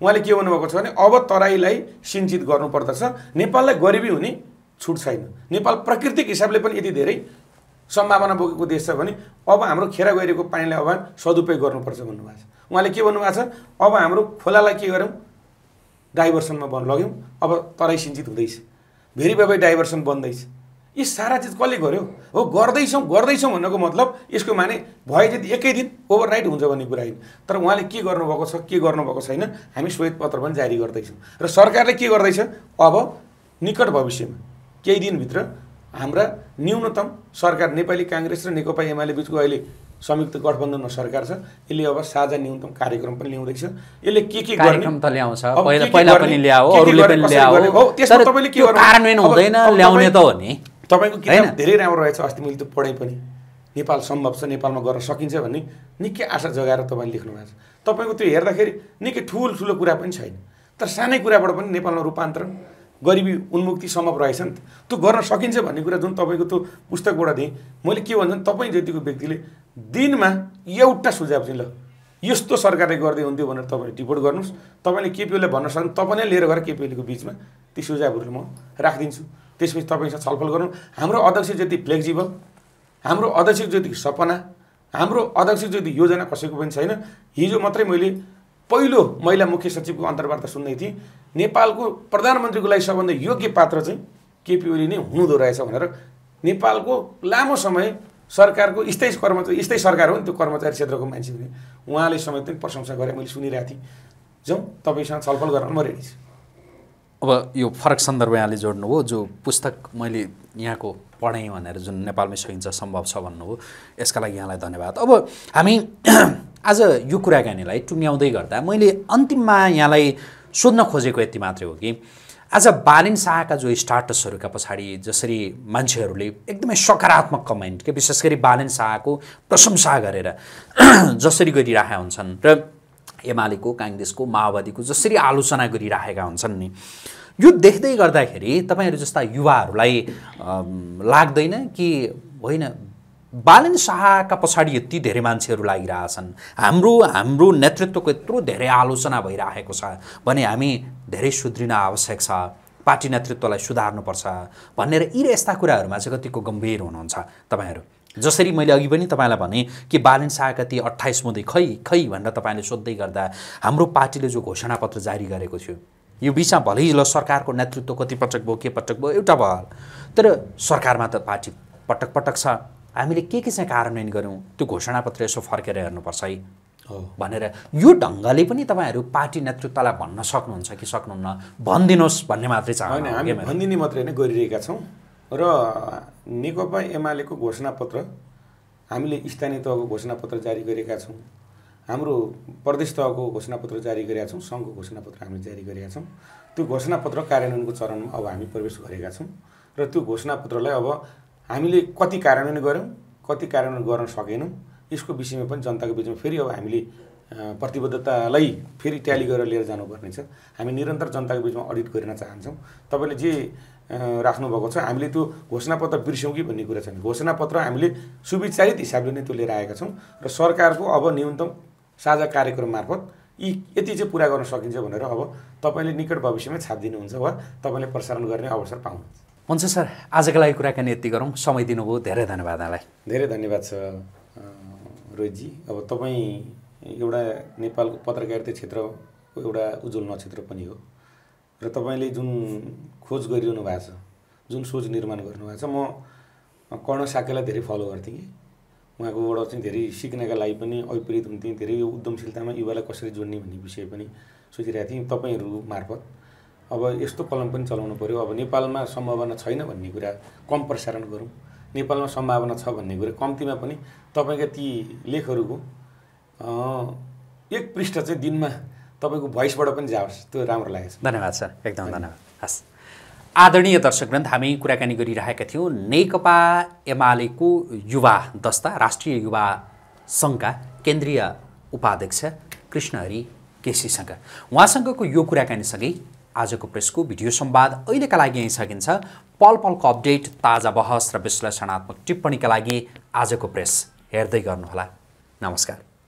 उहाँले के भन्नुभएको छ भने अब तराईलाई सिन्चित गर्नुपर्दछ। नेपाललाई गरिबी हुने छुट छैन। नेपाल प्राकृतिक हिसाबले पनि यति धेरै सम्भावना बोकेको देश छ भने अब हाम्रो खेर गइरहेको पानीलाई अब सदुपयोग गर्नुपर्छ भन्नुभएको छ। उहाँले के भन्नुभएको छ? अब हाम्रो खोलालाई के गरौँ? डाइभर्सनमा बन लग्यौँ। अब तराई सिन्चित हुँदैछ। भेरी बाबै डाइभर्सन बन्दैछ। यी सारा चिज कसले गर्यो? हो गर्दैछौँ गर्दैछौँ भन्नको मतलब यसको माने भए चाहिँ एकै दिन ओभरनाइट हुन्छ भन्ने कुरा होइन। तर उहाँले के गर्नुभएको छ के गर्नुभएको छैन हामी श्वेत पत्र पनि जारी गर्दैछौँ। र सरकारले के गर्दैछ? अब निकट भविष्यमा केही दिनभित्र हाम्रा न्यूनतम सरकार नेपाली काङ्ग्रेस र नेकपा एमाले बिचको अहिले संयुक्त गठबन्धनमा सरकार छ। यसले अब साझा न्यूनतम कार्यक्रम पनि ल्याउँदैछ। यसले के के कार्यक्रम त ल्याउँछ। पहिला पहिला पनि ल्याओ अरूले पनि ल्याओ। त्यसमा तपाईँले के? कार्यान्वयन हुँदैन ल्याउने त हो नि। तपाईँको किताब? धेरै राम्रो रहेछ अस्ति मैले त्यो पढेँ पनि। नेपाल सम्भव छ नेपालमा गर्न सकिन्छ भन्ने निकै आशा जगाएर तपाईँले लेख्नु भएको छ। तपाईँको त्यो हेर्दाखेरि निकै ठुल्ठुलो कुरा पनि छैन। तर सानै कुराबाट पनि नेपालमा रूपान्तरण गरिबी उन्मुक्ति सम्भव रहेछ नि त त्यो गर्न सकिन्छ भन्ने कुरा जुन तपाईँको त्यो पुस्तकबाट दिएँ। मैले के भन्छ भने तपाईँ जतिको व्यक्तिले दिनमा एउटा सुझाव चाहिँ ल यस्तो सरकारले गर्दै हुन्थ्यो भनेर तपाईँले टिपोट गर्नुहोस्। तपाईँले केपिओले भन्न सक्नु तपाईँ नै लिएर गएर केपिओलीको बिचमा ती सुझावहरू म राखिदिन्छु। त्यसपछि तपाईँसँग छलफल गरौँ। हाम्रो अध्यक्ष जति फ्लेक्जिबल हाम्रो अध्यक्ष जति सपना हाम्रो अध्यक्ष जति योजना कसैको पनि छैन। हिजो मात्रै मैले पहिलो महिला मुख्य सचिवको अन्तर्वार्ता सुन्दै थिएँ। नेपालको प्रधानमन्त्रीको लागि सबभन्दा योग्य पात्र चाहिँ केपी ओली नै हुनुहुँदो रहेछ भनेर नेपालको लामो समय सरकारको स्थायी कर्मचारी स्थायी सरकार हो नि त्यो कर्मचारी क्षेत्रको मान्छे हुने। उहाँले समेत पनि प्रशंसा गरेँ मैले सुनिरहेको थिएँ। जाउँ तपाईँसँग छलफल गर्न म रेडी छु। अब यो फरक सन्दर्भ यहाँले जोड्नुभयो जो पुस्तक मैले यहाँको पढेँ भनेर जुन नेपालमै सकिन्छ सम्भव छ भन्नुभयो यसका लागि यहाँलाई धन्यवाद। अब हामी आज यो कुराकानीलाई टुङ्ग्याउँदै गर्दा मैले अन्तिममा यहाँलाई सोध्न खोजेको यति मात्रै हो कि आज बालिन शाहका जो स्टाटसहरूका पछाडि जसरी मान्छेहरूले एकदमै सकारात्मक कमेन्ट के विशेष गरी बालिन शाहको प्रशंसा गरेर [clears throat] जसरी गरिरहेका हुन्छन् र एमालेको काङ्ग्रेसको माओवादीको जसरी आलोचना गरिरहेका हुन्छन् नि। यो देख्दै गर्दाखेरि तपाईँहरू जस्ता युवाहरूलाई लाग्दैन कि होइन बालन शाहका पछाडि यति धेरै मान्छेहरू लागिरहेछन्। हाम्रो हाम्रो नेतृत्वको यत्रो धेरै आलोचना भइरहेको छ भने हामी धेरै सुध्रिन आवश्यक छ। पार्टी नेतृत्वलाई सुधार्नुपर्छ भनेर यी र यस्ता कुराहरूमा चाहिँ कतिको गम्भीर हुनुहुन्छ तपाईँहरू। जसरी मैले अघि पनि तपाईँलाई भने कि बालन शाहका ती अट्ठाइस मुदै खै खै भनेर तपाईँले सोध्दै गर्दा हाम्रो पार्टीले जो घोषणापत्र जारी गरेको थियो यो बिचमा भलै ल सरकारको नेतृत्व कति पटक भयो के पटक भयो एउटा भयो तर सरकारमा त पार्टी पटक पटक छ। हामीले के के चाहिँ कार्यान्वयन गऱ्यौँ त्यो घोषणापत्र यसो फर्केर हेर्नुपर्छ है। हो। भनेर यो ढङ्गले पनि तपाईँहरू पार्टी नेतृत्वलाई भन्न सक्नुहुन्छ कि सक्नुहुन्न? भनिदिनुहोस् भन्ने मात्रै होइन चाहनु हामी भनिदिने मात्रै नै गरिरहेका छौँ। र नेकपा एमालेको घोषणापत्र हामीले स्थानीय तहको घोषणापत्र जारी गरेका छौँ। हाम्रो प्रदेश तहको घोषणापत्र जारी गरेका छौँ सङ्घको घोषणापत्र हामीले जारी गरेका छौँ। त्यो घोषणापत्र कार्यान्वयनको चरणमा अब हामी प्रवेश गरेका छौँ। र त्यो घोषणापत्रलाई अब हामीले कति कार्यान्वयन गऱ्यौँ कति कार्यान्वयन गर्न सकेनौँ यसको विषयमा पनि जनताको बिचमा फेरि अब हामीले प्रतिबद्धतालाई फेरि ट्याली गरेर लिएर जानुपर्ने छ हामी निरन्तर जनताको बिचमा अडिट गर्न चाहन्छौँ। तपाईँले जे राख्नुभएको छ हामीले त्यो घोषणापत्र बिर्स्यौँ कि भन्ने कुरा छैन। घोषणापत्र हामीले सुविचारित हिसाबले नै त्यो लिएर आएका छौँ र सरकारको अब न्यूनतम साझा कार्यक्रम मार्फत यी यति चाहिँ पुरा गर्न सकिन्छ भनेर अब तपाईँले निकट भविष्यमा छापिदिनुहुन्छ वा तपाईँले प्रसारण गर्ने अवसर पाउनुहुन्छ। हुन्छ सर आजको लागि कुराकानी यति गरौँ। समय दिनुभयो धेरै धन्यवाद यहाँलाई धेरै धन्यवाद छ रोहितजी। अब तपाईँ एउटा नेपालको पत्रकारिता क्षेत्रको एउटा उज्जवल नक्षत्र पनि हो र तपाईँले जुन खोज गरिरहनु भएको छ जुन सोच निर्माण गर्नुभएको छ म कर्ण साकेलाई धेरै फलो गर्थेँ कि। उहाँकोबाट चाहिँ धेरै सिक्नका लागि पनि अभिप्रेरित हुन्थेँ धेरै उद्यमशीलतामा युवालाई कसरी जोड्ने भन्ने विषय पनि सोचिरहेको थिएँ। तपाईँहरू मार्फत अब यस्तो कलम पनि चलाउनु पऱ्यो अब नेपालमा सम्भावना छैन भन्ने कुरा कम प्रसारण गरौँ। नेपालमा सम्भावना छ भन्ने कुरा कम्तीमा पनि तपाईँका ती लेखहरूको एक पृष्ठ चाहिँ दिनमा तपाईँको भोइसबाट पनि जाओस्। त्यो राम्रो लागेको धन्यवाद सर। एकदम धन्यवाद। हस्। आदरणीय दर्शकवृन्द हामी कुराकानी गरिरहेका थियौँ नेकपा एमालेको युवा दस्ता राष्ट्रिय युवा सङ्घका केन्द्रीय उपाध्यक्ष कृष्णहरि केसीसँग। उहाँसँगको यो कुराकानीसँगै आजको प्रेसको भिडियो संवाद अहिलेका लागि यहीँ सकिन्छ। पल पलको अपडेट ताजा बहस र विश्लेषणात्मक टिप्पणीका लागि आजको प्रेस हेर्दै गर्नुहोला। नमस्कार।